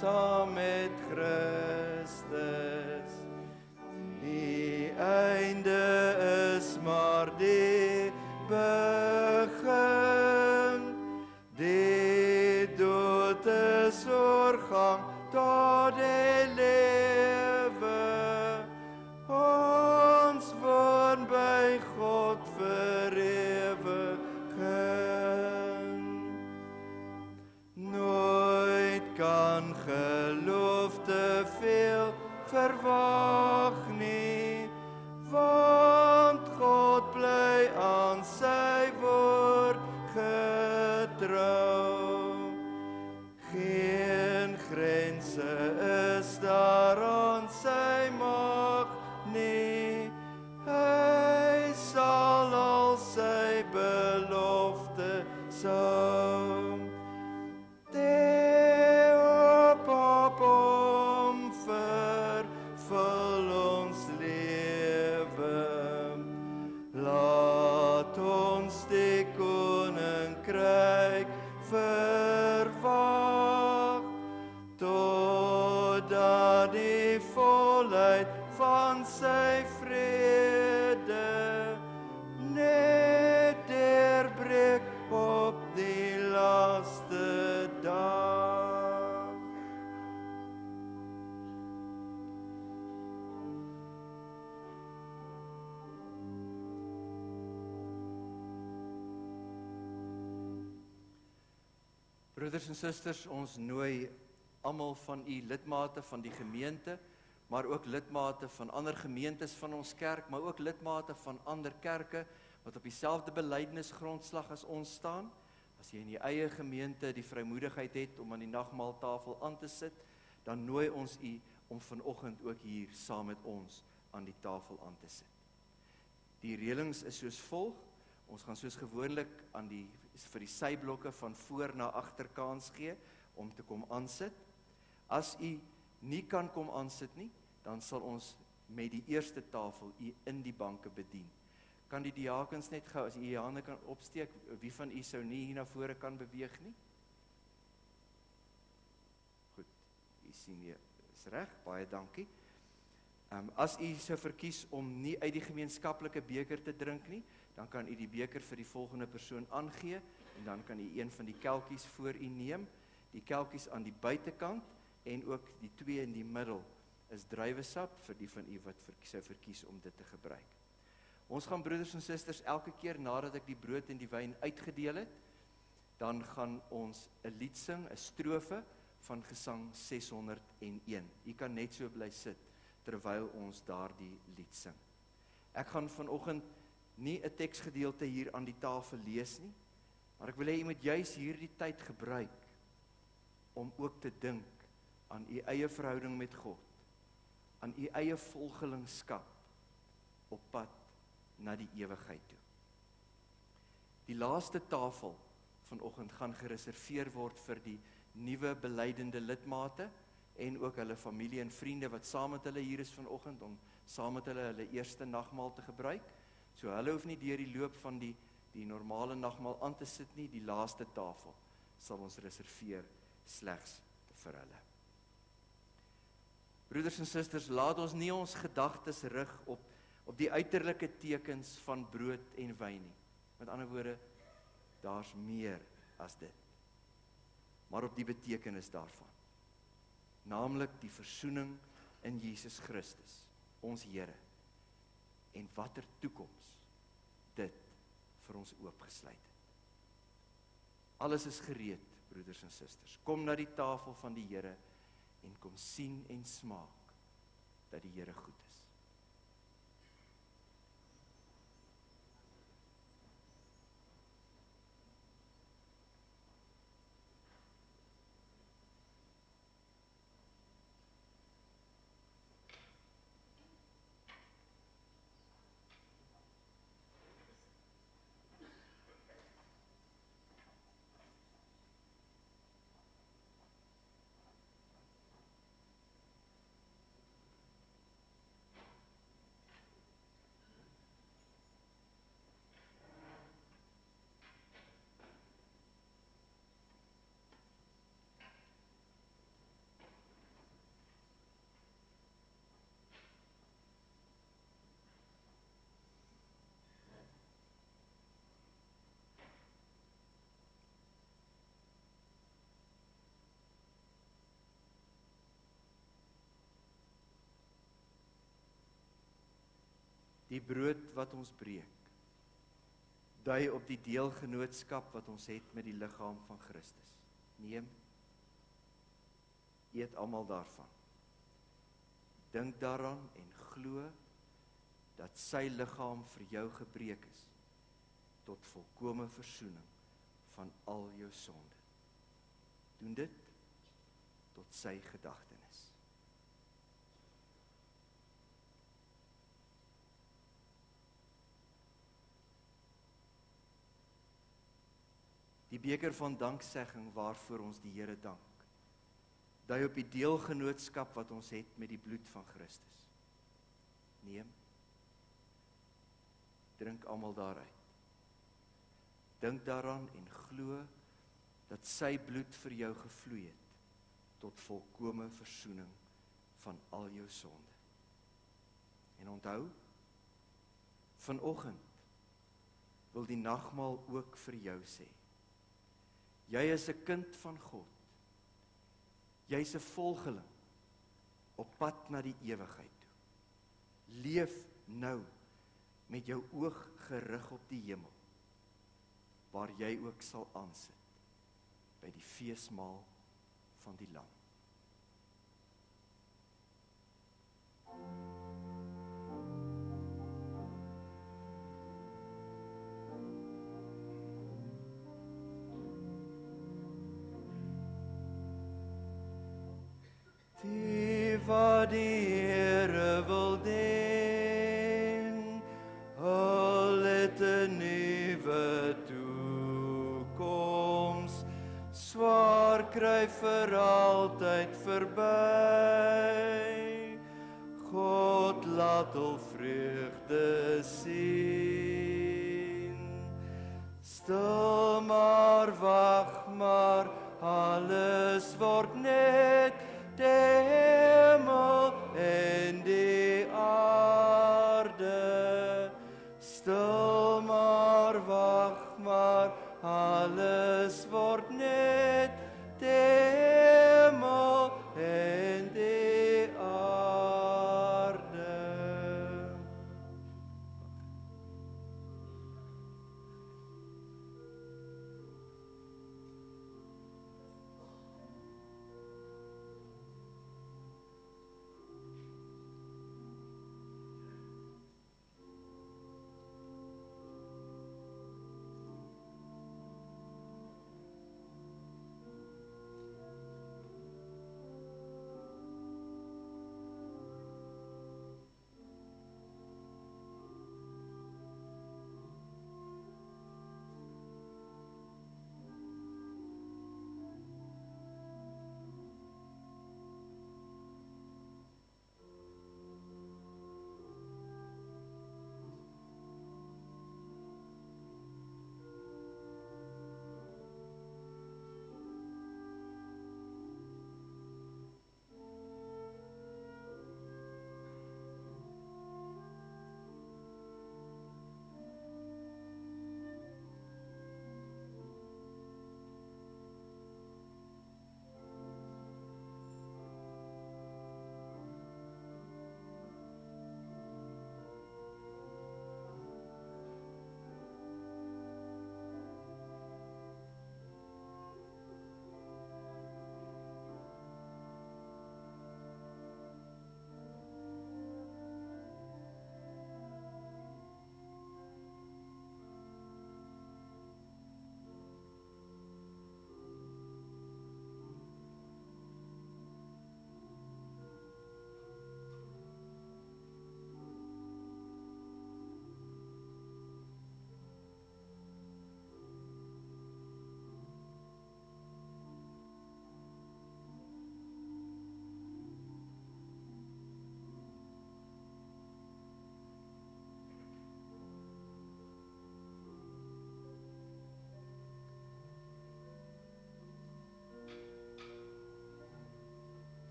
saam met Broeders en susters, ons nooi almal van u lidmate van die gemeente, maar ook lidmate van ander gemeentes van ons kerk, maar ook lidmate van ander kerke wat op dieselfde belydenisgrondslag as ons staan. As jy in die eie gemeente die vrymoedigheid het om aan die nagmaaltafel aan te sit, dan nooi ons u om vanoggend ook hier saam met ons aan die tafel aan te sit. Die reëlings is soos volg. Ons gaan soos gewoonlik aan die vir die syblokke van voor na agter kans gee om te kom aansit. As u nie kan kom aansit nie, dan sal ons met die eerste tafel u in die banke bedien. Kan die diakens net gou as u u hande kan opsteek, wie van u sou nie hier na vore kan beweeg nie? Goed. U sien jy is reg. Baie dankie. Ehm um, as u sou verkies om nie uit die gemeenskaplike beker te drink nie, dan kan u die beker vir die volgende persoon aangee en dan kan u een van die kelkies voor u neem. Die kelkies aan die buitekant en ook die twee in die middel is druiwesap vir die van u wat sou verkies om dit te gebruik. Ons gaan broeders en susters elke keer nadat ek die brood en die wyn uitgedeel het, dan gaan ons 'n lied sing, 'n strofe van gesang 601. U kan net so bly sit terwyl ons daardie lied sing. Ek gaan vanoggend nie 'n teksgedeelte hier aan die tafel lees nie, maar ek wil hê u moet juis hierdie tyd gebruik om ook te dink aan u eie verhouding met God, aan u eie volgelingskap op pad na die ewigheid toe. Die laaste tafel vanoggend gaan gereserveer word vir die nuwe belydende lidmate en ook hulle familie en vriende wat saam met hulle hier is vanoggend om saam met hulle hulle eerste nagmaal te gebruik. So hulle hoef nie deur die loop van die die normale nagmaal aan te sit nie, die laaste tafel sal ons reserveer slegs vir hulle. Broeders en susters, laat ons nie ons gedagtes rig op op die uiterlike tekens van brood en wyn nie. Met ander woorde, daar's meer as dit. Maar op die betekenis daarvan. Naamlik die verzoening in Jesus Christus, ons Here. En watter toekoms dit vir ons oopgesluit het. Alles is gereed, broeders en susters. Kom na die tafel van die Here en kom sien en smaak dat die Here goed is. Die brood wat ons breek dui op die deelgenootskap wat ons het met die liggaam van Christus. Neem eet almal daarvan. Dink daaraan en glo dat sy liggaam vir jou gebreek is tot volkomme verzoening van al jou sonde. Doen dit tot sy gedagte. Die beker van danksegging waarvoor ons die Here dank. Dui op die deelgenootskap wat ons het met die bloed van Christus. Neem. Drink almal daaruit. Dink daaraan en glo dat sy bloed vir jou gevloei het tot volkomme verzoening van al jou sonde. En onthou, vanoggend wil die nagmaal ook vir jou sê. Jy is 'n kind van God. Jy's 'n volgeling op pad na die ewigheid toe. Leef nou met jou oog gerig op die hemel waar jy ook sal aansit by die feesmaal van die lam. Die wat die Here wil dien, al het 'n nuwe toekoms, swaar kry vir altyd verby. God laat hul vreugde sien. Stil maar wag maar alles word net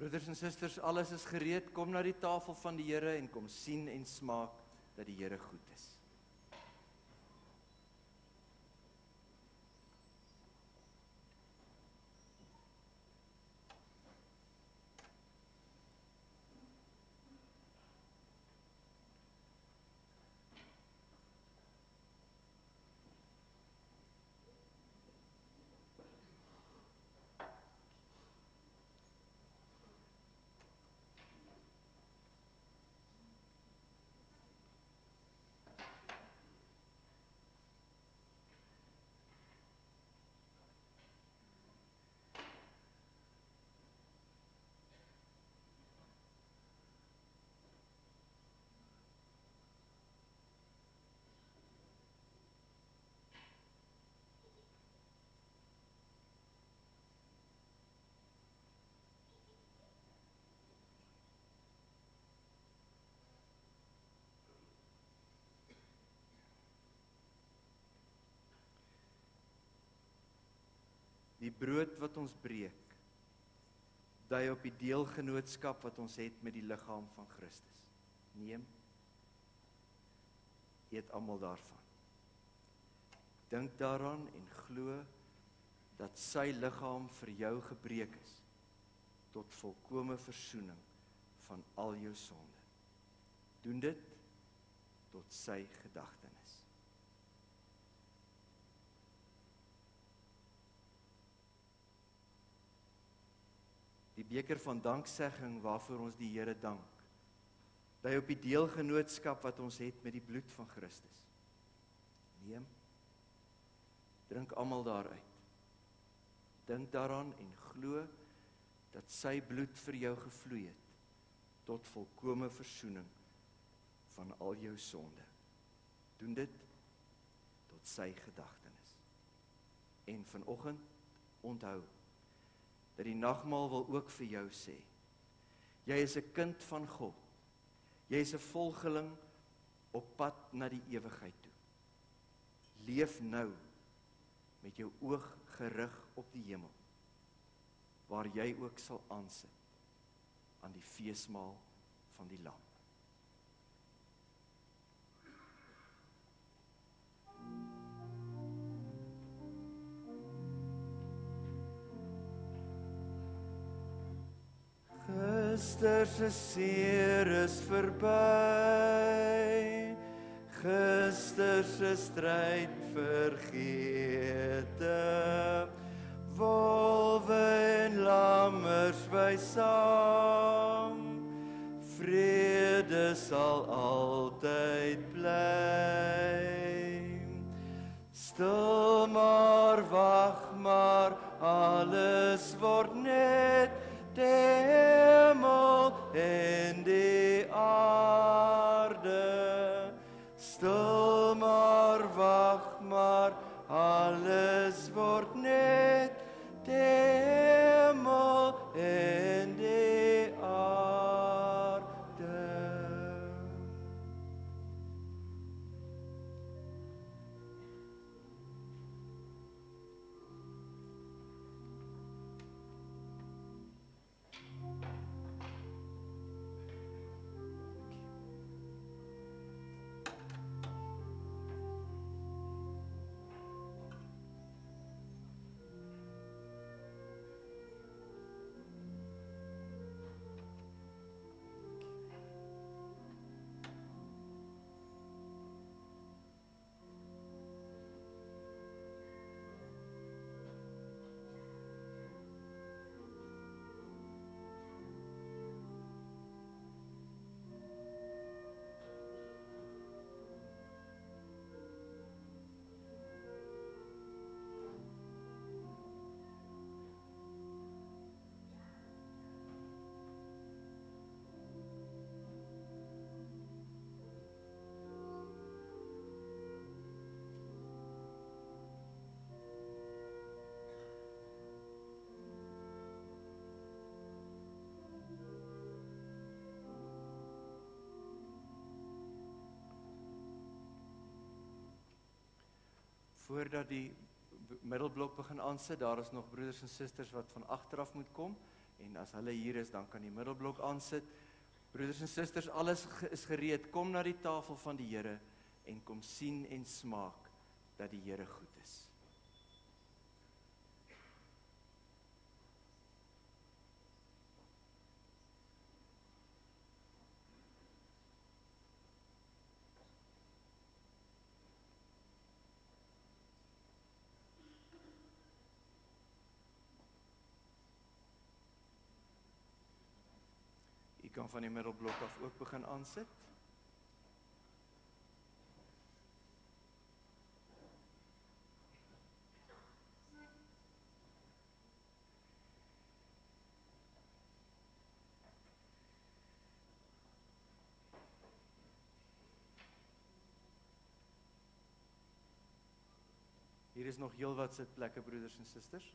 Broeders en susters, alles is gereed. Kom na die tafel van die Here en kom sien en smaak dat die Here goed is. Die brood wat ons breek, dui op die deelgenootskap wat ons het met die liggaam van Christus. Neem eet almal daarvan. Dink daaraan en glo dat sy liggaam vir jou gebreek is tot volkomme verzoening van al jou sonde. Doen dit tot sy gedagtenis. Die beker van danksegging waarvoor ons die Here dank by op die deelgenootskap wat ons het met die bloed van Christus. Neem. Drink almal daaruit. Dink daaraan en glo dat sy bloed vir jou gevloei het tot volkomme verzoening van al jou sonde. Doen dit tot sy gedagtenis. En vanoggend onthou dat die nagmaal wil ook vir jou sê jy is 'n kind van God Jy is 'n volgeling op pad na die ewigheid toe. Leef nou met jou oog gerig op die hemel waar jy ook sal aansit aan die feesmaal van die lam. Gister se seer is verby. Gister se stryd vergeete. Wolwe en lammers by saam. Vrede sal altyd bly. Stil maar wag maar alles word net hemel en die aarde. Stil maar wag maar alles voordat die middelblok begin aansit, daar is nog broeders en susters wat van agter af moet kom en as hulle hier is, dan kan die middelblok aansit. Broeders en susters, alles is gereed. Kom na die tafel van die Here en kom sien en smaak dat die Here goed van die middelblok af ook begin aansit. Hier is nog heelwat sitplekke broeders en susters.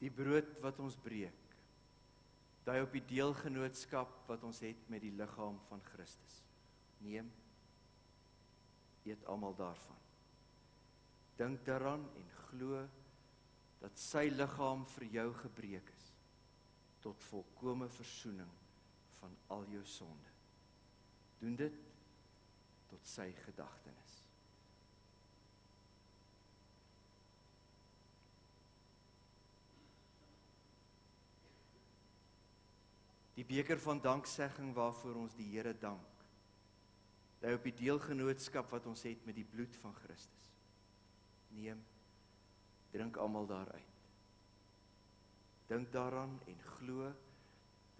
Die brood wat ons breek. Dui op die deelgenootskap wat ons het met die liggaam van Christus. Neem eet almal daarvan. Dink daaraan en glo dat sy liggaam vir jou gebreek is tot volkomme verzoening van al jou sonde. Doen dit tot sy gedagtenis. Die beker van danksegging waarvoor ons die Here dank. Lê op die deelgenootskap wat ons het met die bloed van Christus. Neem drink almal daaruit. Dink daaraan en glo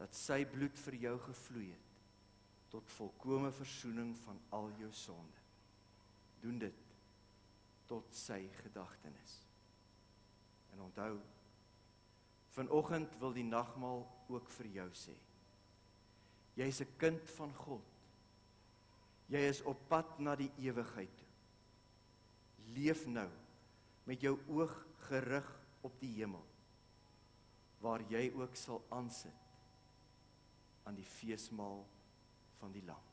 dat sy bloed vir jou gevloei het tot volkomme verzoening van al jou sonde. Doen dit tot sy gedagtenis. En onthou vanoggend wil die nagmaal ook vir jou sê. Jy's 'n kind van God. Jy is op pad na die ewigheid toe. Leef nou met jou oog gerig op die hemel waar jy ook sal aansit aan die feesmaal van die lam.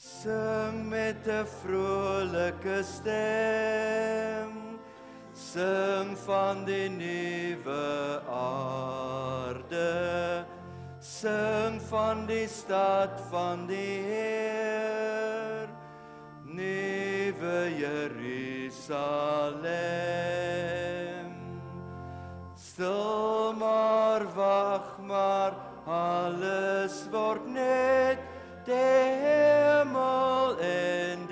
Sing met 'n vrolike stem. Sing van die nuwe aarde. Sing van die stad van die Heer. Nuwe Jerusalem. Stil maar wag maar alles word net die hemel en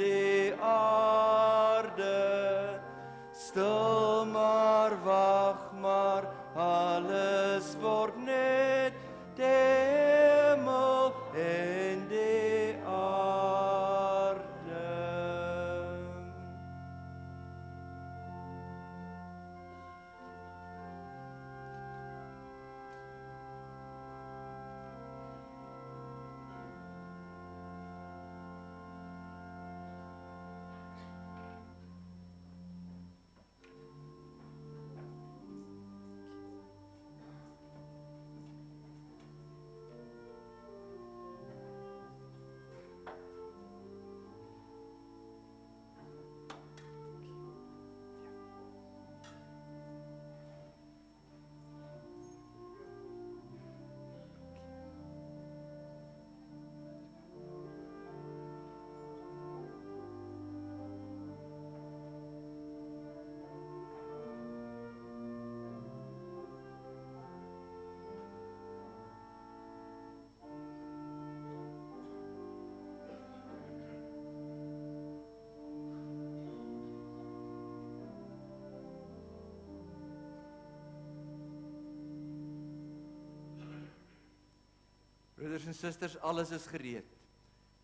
Broeders en susters, alles is gereed.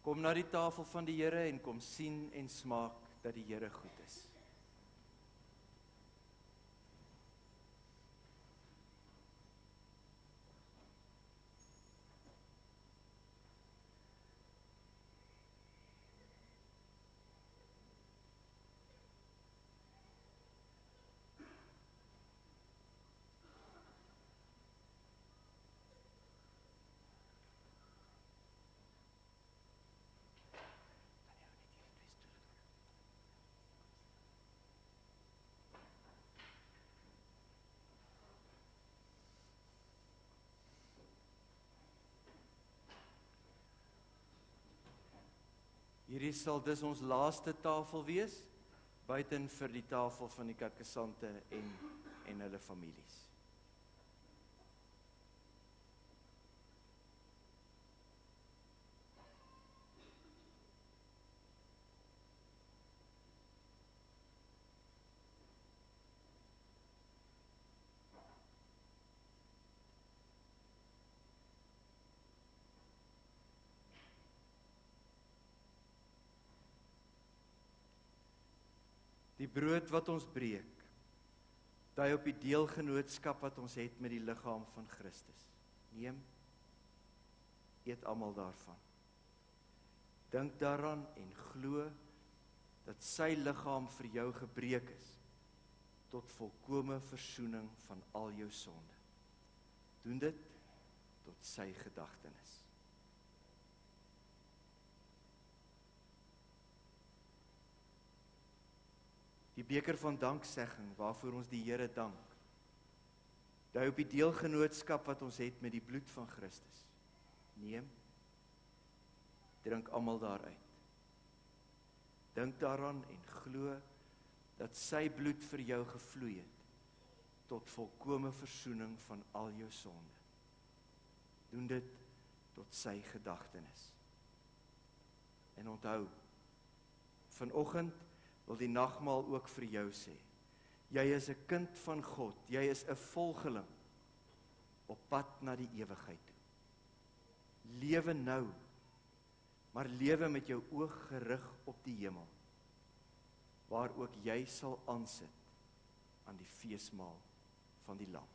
Kom na die tafel van die Here en kom sien en smaak dat die Here goed is. Hierdie sal dus ons laaste tafel wees buiten vir die tafel van die katkesante en en hulle families. Brood wat ons breek, dui op die deelgenootskap wat ons het met die liggaam van Christus. Neem Eet almal daarvan. Dink daaraan en glo dat sy liggaam vir jou gebreek is tot volkomme verzoening van al jou sonde. Doen dit tot sy gedagtenis. Die beker van danksegging waarvoor ons die Here dank. Dui op die deelgenootskap wat ons het met die bloed van Christus. Neem. Drink almal daaruit. Dink daaraan en glo dat sy bloed vir jou gevloei het tot volkomme verzoening van al jou sonde. Doen dit tot sy gedagtenis. En onthou vanoggend wil die nagmaal ook vir jou sê. Jy is 'n kind van God. Jy is 'n volgeling op pad na die ewigheid toe. Lewe nou, maar lewe met jou oog gerig op die hemel waar ook jy sal aansit aan die feesmaal van die lam.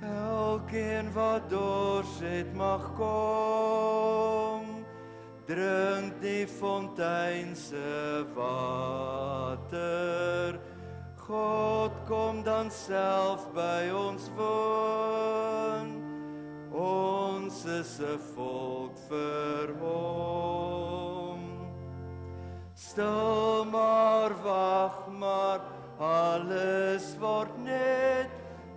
Elkeen wat dors het mag kom. Drink die fontein se water. God kom dan self by ons woon. Ons is 'n volk vir hom. Stil maar wag maar alles word net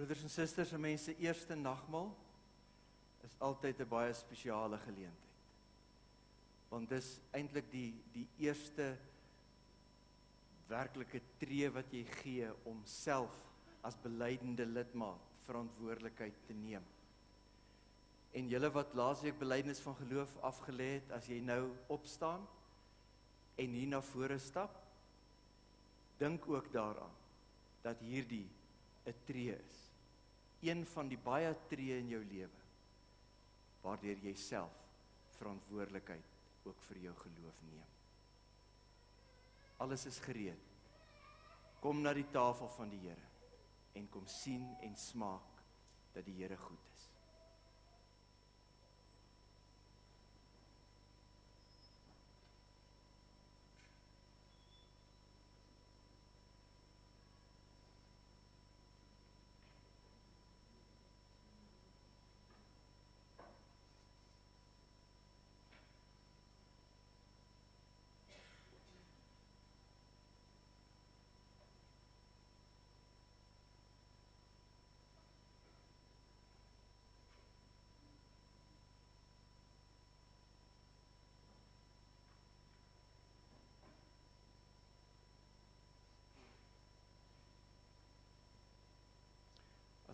Broeders en susters, 'n mens se eerste nagmaal is altyd 'n baie spesiale geleentheid. Want dis eintlik die die eerste werklike tree wat jy gee om self as belydende lidmaat verantwoordelikheid te neem. En julle wat laasweek belydenis van geloof afgelê het, as jy nou opstaan en hier na vore stap, dink ook daaraan dat hierdie 'n tree is. Een van die baie tree in jou lewe waardeur jy self verantwoordelikheid ook vir jou geloof neem. Alles is gereed. Kom na die tafel van die Here en kom sien en smaak dat die Here goed is.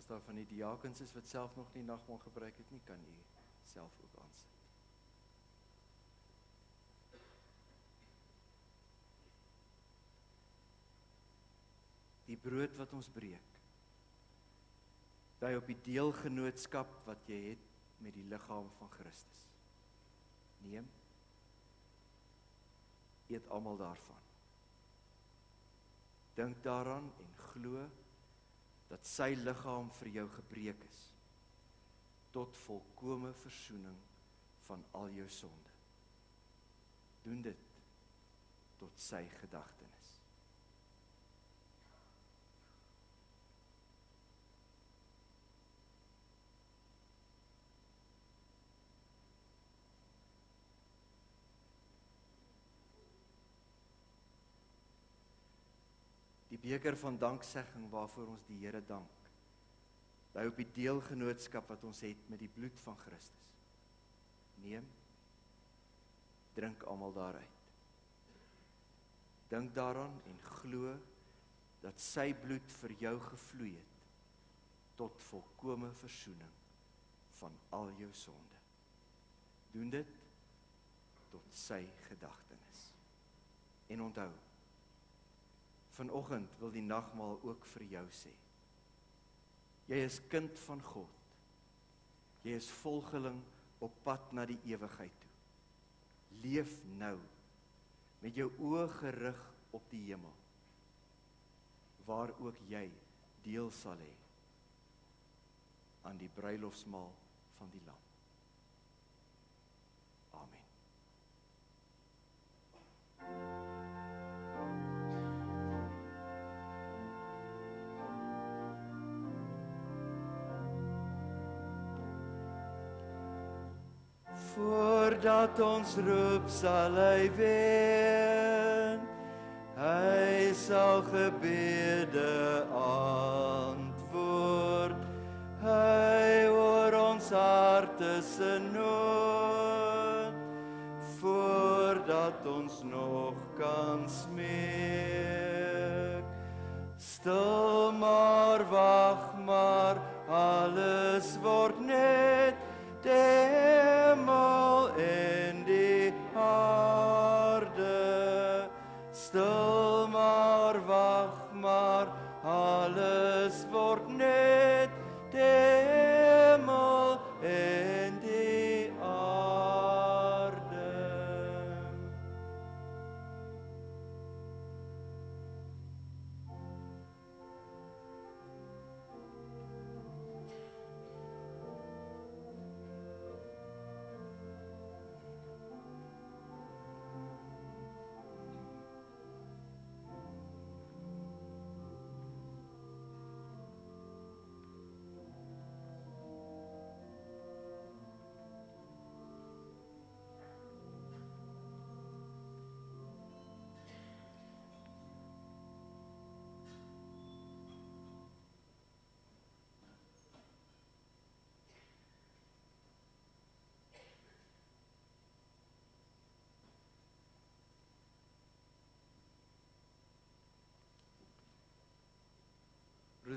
As daar van die diakens is wat self nog nie nagmaal gebruik het nie, kan u self ook aansit. Die brood wat ons breek Daai op die deelgenootskap wat jy het met die liggaam van Christus. Neem eet almal daarvan. Dink daaraan en glo dat sy liggaam vir jou gebreek is tot volkomme verzoening van al jou sonde. Doen dit tot sy gedagtenis. Die beker van danksegging waarvoor ons die Here dank. Daai op die deelgenootskap wat ons het met die bloed van Christus. Neem drink almal daaruit. Dink daaraan en glo dat sy bloed vir jou gevloei het tot volkomme verzoening van al jou sonde. Doen dit tot sy gedagtenis. En onthou, vanoggend wil die nagmaal ook vir jou sê. Jy is kind van God. Jy is volgeling op pad na die ewigheid toe. Leef nou met jou oë gerig op die hemel waar ook jy deel sal hê aan die bruilofsmaal van die lam. Amen. Voordat ons roep sal hy wen. Hy sal gebede antwoord. Hy hoor ons harte se nood. Voordat ons nog kan smeek. Stil maar wag maar alles word net die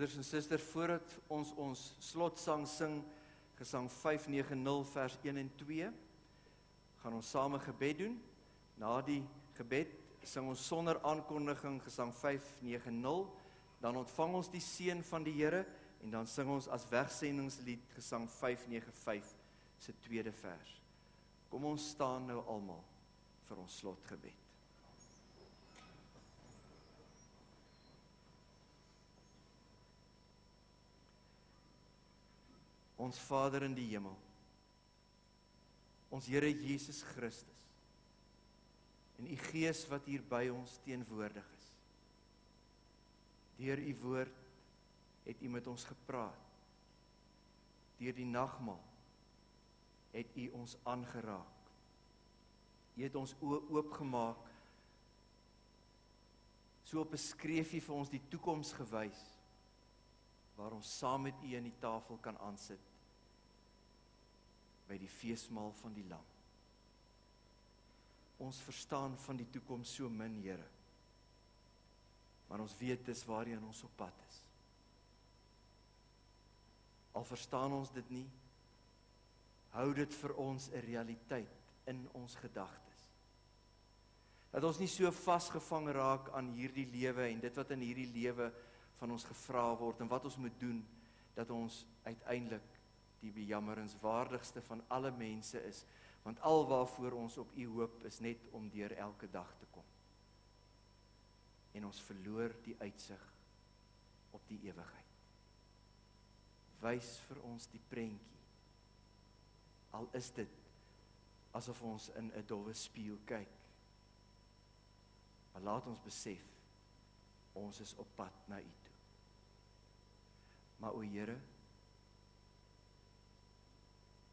Broeders en susters, voordat ons ons slotsang sing, gesang 590 vers 1 en 2, gaan ons saam 'n gebed doen. Na die gebed sing ons sonder aankondiging gesang 590, dan ontvang ons die seën van die Here en dan sing ons as wegsendingslied gesang 595 se tweede vers. Kom ons staan nou almal vir ons slotgebed. Ons Vader in die hemel. Ons Here Jesus Christus. En u Gees wat hier by ons teenwoordig is. Deur u woord het u met ons gepraat. Deur die nagmaal het u ons aangeraak. U het ons oë oopgemaak. So 'n skreefie vir ons die toekoms gewys waar ons saam met u aan die tafel kan aansit by die feesmaal van die lam. Ons verstaan van die toekoms so min, Here. Maar ons weet dis waarheen ons op pad is. Al verstaan ons dit nie, hou dit vir ons 'n realiteit in ons gedagtes. Dat ons nie so vasgevang raak aan hierdie lewe en dit wat in hierdie lewe van ons gevra word en wat ons moet doen dat ons uiteindelik die bejammeringswaardigste van alle mense is, want alwaarvoor ons op U hoop is net om deur elke dag te kom. En ons verloor die uitsig op die ewigheid. Wys vir ons die prentjie. Al is dit asof ons in 'n dowwe spieël kyk. Maar laat ons besef ons is op pad na U toe. Maar o Here,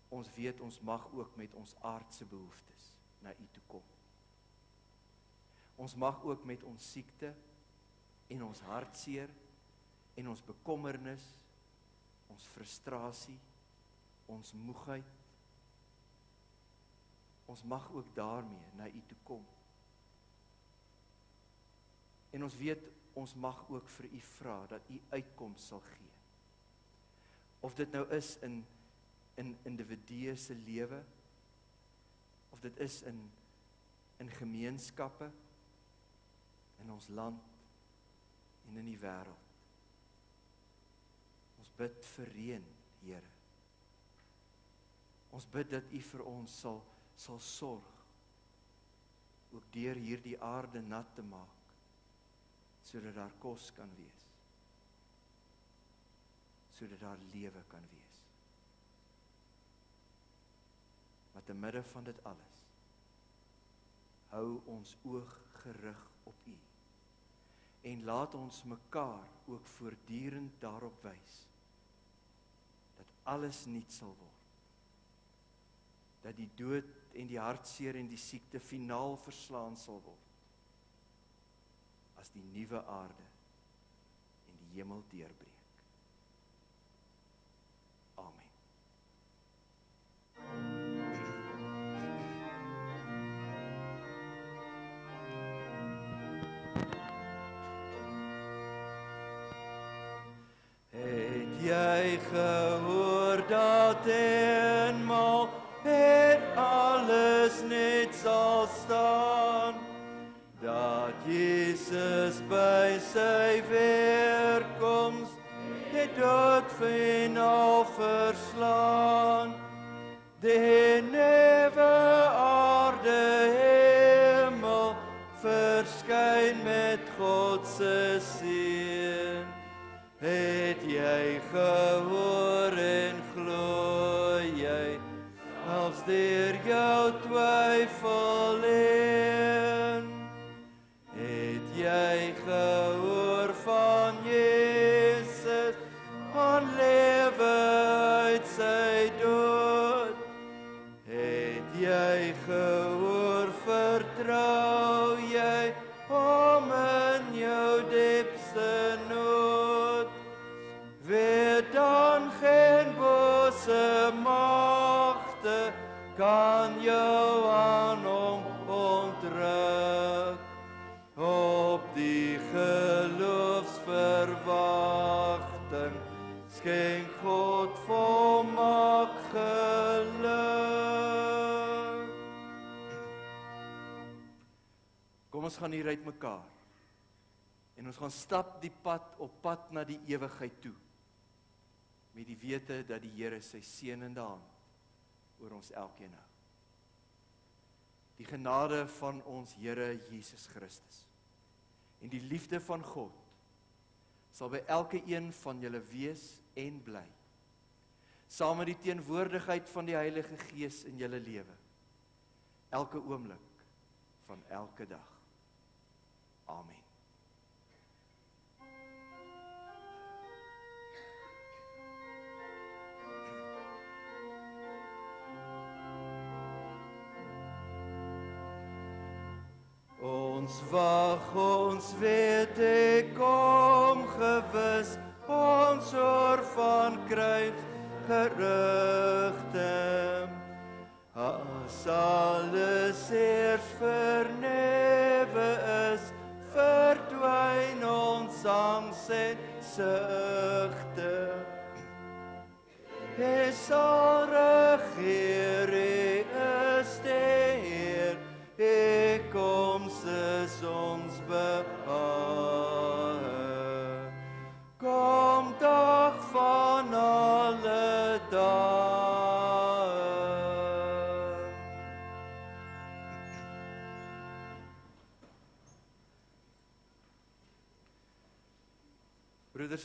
ons weet ons mag ook met ons aardse behoeftes na U toe kom. Ons mag ook met ons siekte en ons hartseer en ons bekommernis, ons frustrasie, ons moegheid ons mag ook daarmee na U toe kom. En ons weet ons mag ook vir U vra dat U uitkoms sal gee. Of dit nou is in in individue se lewe of dit is in in gemeenskappe in ons land en in die wêreld. Ons bid vir reën, Here. Ons bid dat U vir ons sal sal sorg ook deur hierdie aarde nat te maak sodat daar kos kan wees sodat daar lewe kan wees maar te midde van dit alles hou ons oog gerig op u en laat ons mekaar ook voortdurend daarop wys dat alles nuut sal word dat die dood en die hartseer en die siekte finaal verslaan sal word as die nuwe aarde en die hemel deurbreek. Amen. Gehoor dat eenmaal het alles net sal staan. Dat Jesus by sy weerkoms die dood finaal verslaan. Die nuwe aarde hemel verskyn met God se seën het jy gehoor en glo jy als deur jou twyfel in kan jou aan hom ontruk. Op die geloofsverwagting skenk God volmaak geluk. Kom ons gaan hier uit mekaar. En ons gaan stap die pad op pad na die ewigheid toe. Met die wete dat die Here sy seënende hand oor ons elkeen hou. Die genade van ons Here Jesus Christus en die liefde van God sal by elke een van julle wees en bly. Saam met die teenwoordigheid van die Heilige Gees in julle lewe. Elke oomblik van elke dag. Amen. Wag, ons weet ek kom gewis, ons oor van kryg gerugte. As alles eers vernewe is, verdwyn ons angs en sugte. Hy sal regeer,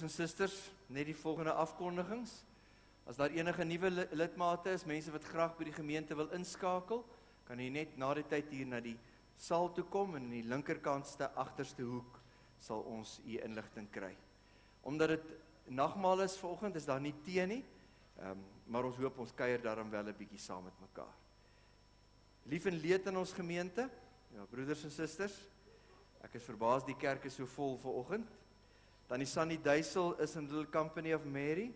Broeders en susters, net die volgende afkondigings. As daar enige nuwe lidmate is, mense wat graag by die gemeente wil inskakel, kan jy net na die tyd hier na die saal toe kom en in die linkerkantste agterste hoek sal ons u inligting kry. Omdat dit nagmaal is vanoggend, is daar nie tee nie. Ehm um, maar ons hoop ons kuier daarom wel 'n bietjie saam met mekaar. Lief en leed in ons gemeente. Ja, broeders en susters. Ek is verbaas die kerk is so vol vanoggend. Dan die Sunny Duisel is in Little Company of Mary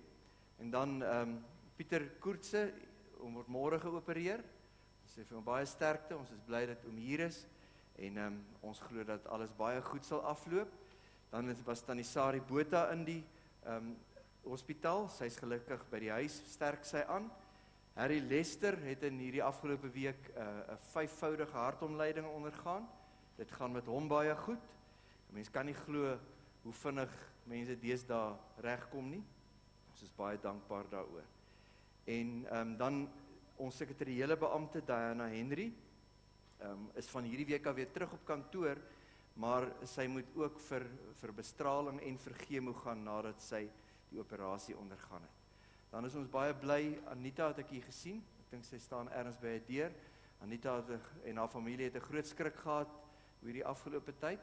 en dan ehm um, Pieter Koortse om word môre geopereer. Ons sê vir hom baie sterkte. Ons is bly dat hom hier is en ehm um, ons glo dat alles baie goed sal afloop. Dan is was tannie Sari Botha in die ehm um, hospitaal. Sy's gelukkig by die huis, sterk sy aan. Harry Lester het in hierdie afgelope week 'n uh, 'n vyfvoudige hartomleiding ondergaan. Dit gaan met hom baie goed. Mense kan nie glo hoe vinnig mense deesdae regkom nie. Ons is baie dankbaar daaroor. En ehm um, dan ons sekretariële beampte Diana Henry ehm um, is van hierdie week af weer terug op kantoor, maar sy moet ook vir vir bestraling en vir chemo gaan nadat sy die operasie ondergaan het. Dan is ons baie bly Anita het ek hier gesien. Ek dink sy staan ergens by 'n deur. Anita en haar familie het 'n groot skrik gehad oor die afgelope tyd.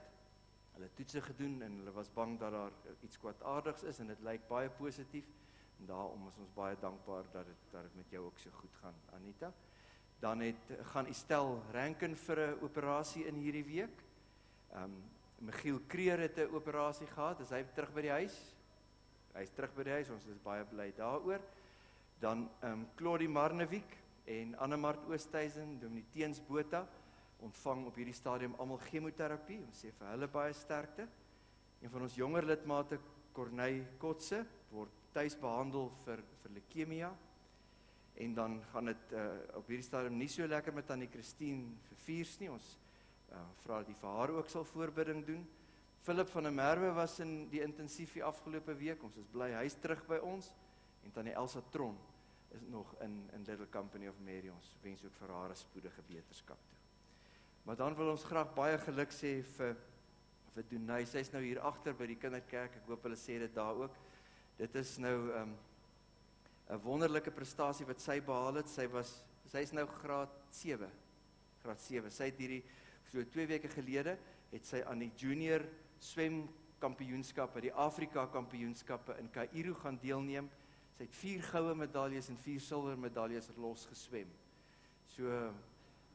Hulle toetse gedoen en hulle was bang dat daar iets kwaadaardigs is en dit lyk baie positief. En daarom is ons baie dankbaar dat dit dat dit met jou ook so goed gaan, Anita. Dan het gaan Estel Rankin vir 'n operasie in hierdie week. Ehm um, Michiel Kreer het 'n operasie gehad. Is hy terug by die huis? Hy's terug by die huis. Ons is baie bly daaroor. Dan ehm um, Claudie Marnewiek en Annemart Oosthuizen, Dominee Teens Botha ontvang op hierdie stadium almal chemoterapie. Ons sê vir hulle baie sterkte. Een van ons jonger lidmate, Corney Kotse, word tuis behandel vir vir leukemia. En dan gaan dit uh, op hierdie stadium nie so lekker met tannie Christine vir viers nie. Ons uh, vra dat die vir haar ook sal voorbidding doen. Philip van der Merwe was in die intensiefie afgelope week. Ons is bly hy's terug by ons en tannie Elsa Tron is nog in in Little Company of Mary. Ons wens ook vir haar 'n spoedige beterskap toe. Maar dan wil ons graag baie geluk sê vir vir Donay. Sy's nou hier agter by die kinderkerk. Ek hoop hulle sê dit daar ook. Dit is nou 'n um, 'n wonderlike prestasie wat sy behaal het. Sy was sy's nou graad 7. Graad 7. Sy het hierdie so 2 weke gelede het sy aan die junior swem kampioenskappe, die Afrika kampioenskappe in Kaïro gaan deelneem. Sy het 4 goue medaljes en 4 silwer medaljes los geswem. So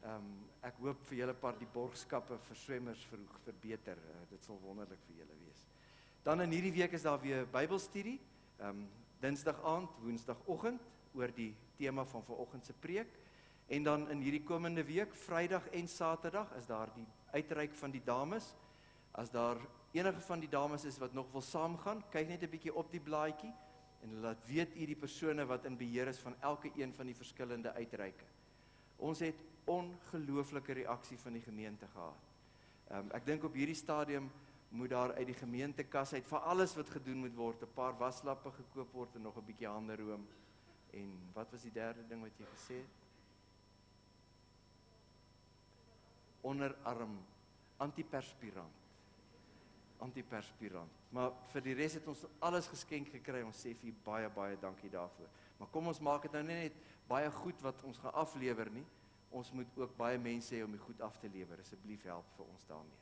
ehm um, ek hoop vir julle paar die borgskappe vir swemmers vroeg verbeter. Uh, dit sal wonderlik vir julle wees. Dan in hierdie week is daar weer Bybelstudie. Ehm um, Dinsdag aand, Woensdagoggend oor die tema van vanoggend se preek. En dan in hierdie komende week, Vrydag en Saterdag, is daar die uitreik van die dames. As daar enige van die dames is wat nog wil saamgaan, kyk net 'n bietjie op die blaadjie en laat weet u die persone wat in beheer is van elke een van die verskillende uitreike. Ons het ongelooflike reaksie van die gemeente gehad. Ehm um, ek dink op hierdie stadium moet daar uit die gemeentekas uit vir alles wat gedoen moet word, 'n paar waslappe gekoop word en nog 'n bietjie hande room. En wat was die derde ding wat jy gesê het? Onderarm antiperspirant antiperspirant. Maar vir die res het ons alles geskenk gekry. Ons sê vir baie baie dankie daarvoor. Maar kom ons maak dit nou net baie goed wat ons gaan aflewer nie. Ons moet ook baie mense hê om die goed af te lewer. Asseblief help vir ons daarmee.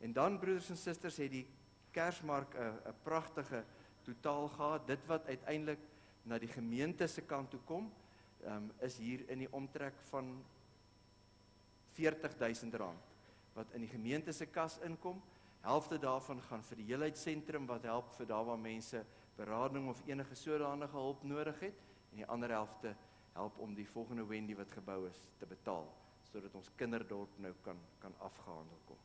En dan broeders en susters het die Kersmark 'n 'n pragtige totaal gehad. Dit wat uiteindelik na die gemeente se kant toe kom, um, is hier in die omtrek van 40000 rand wat in die gemeente se kas inkom. Helfte daarvan gaan vir die heelheidsentrum wat help vir daar waar mense berading of enige sodanige hulp nodig het en die ander helfte help om die volgende Wendy wat gebou is te betaal sodat ons kinderdorp nou kan kan afgehandel kom.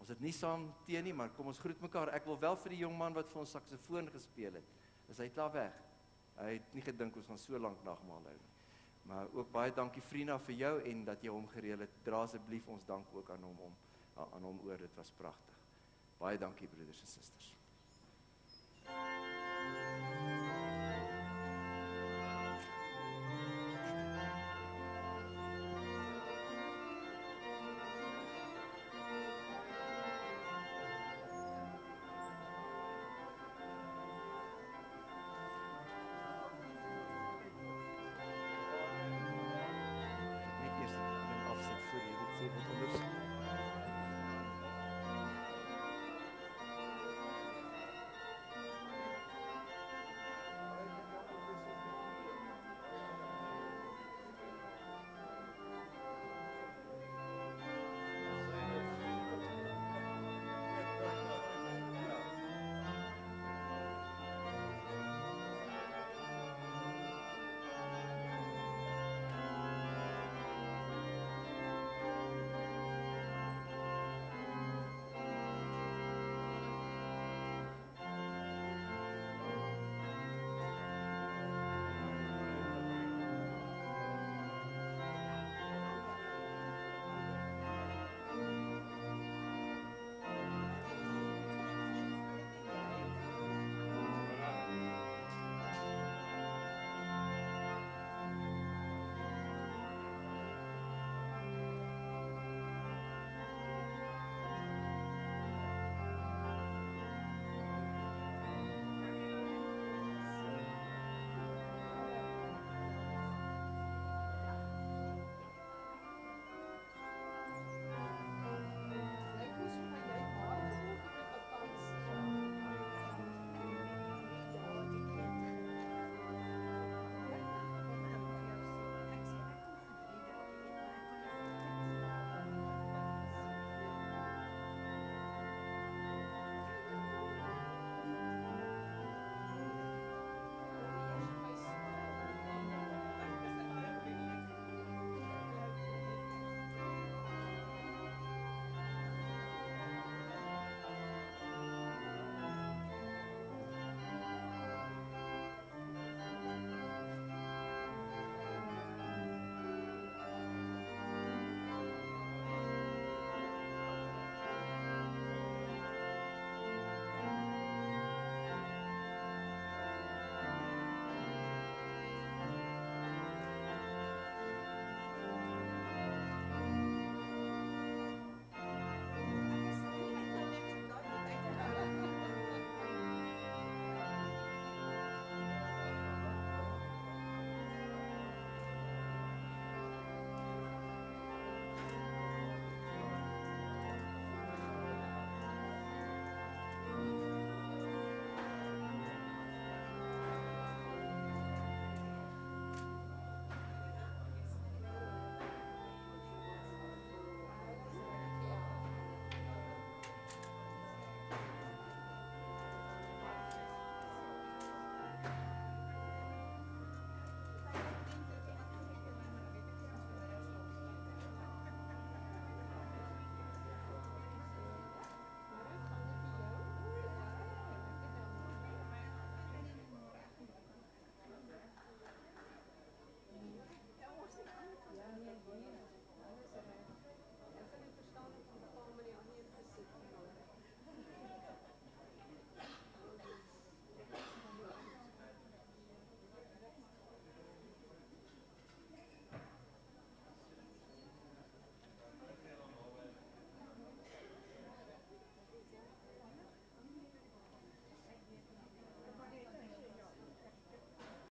Ons het nie saam teen nie, maar kom ons groet mekaar. Ek wil wel vir die jong man wat vir ons saksofoon gespeel het. Is hy klaar weg? Hy het nie gedink ons gaan so lank nagmaal hou nie. Maar ook baie dankie Vriena vir jou en dat jy hom gereël het. Dra asseblief ons dank ook aan hom om aan hom oor. Dit was pragtig. Baie dankie broeders en susters. Thank you.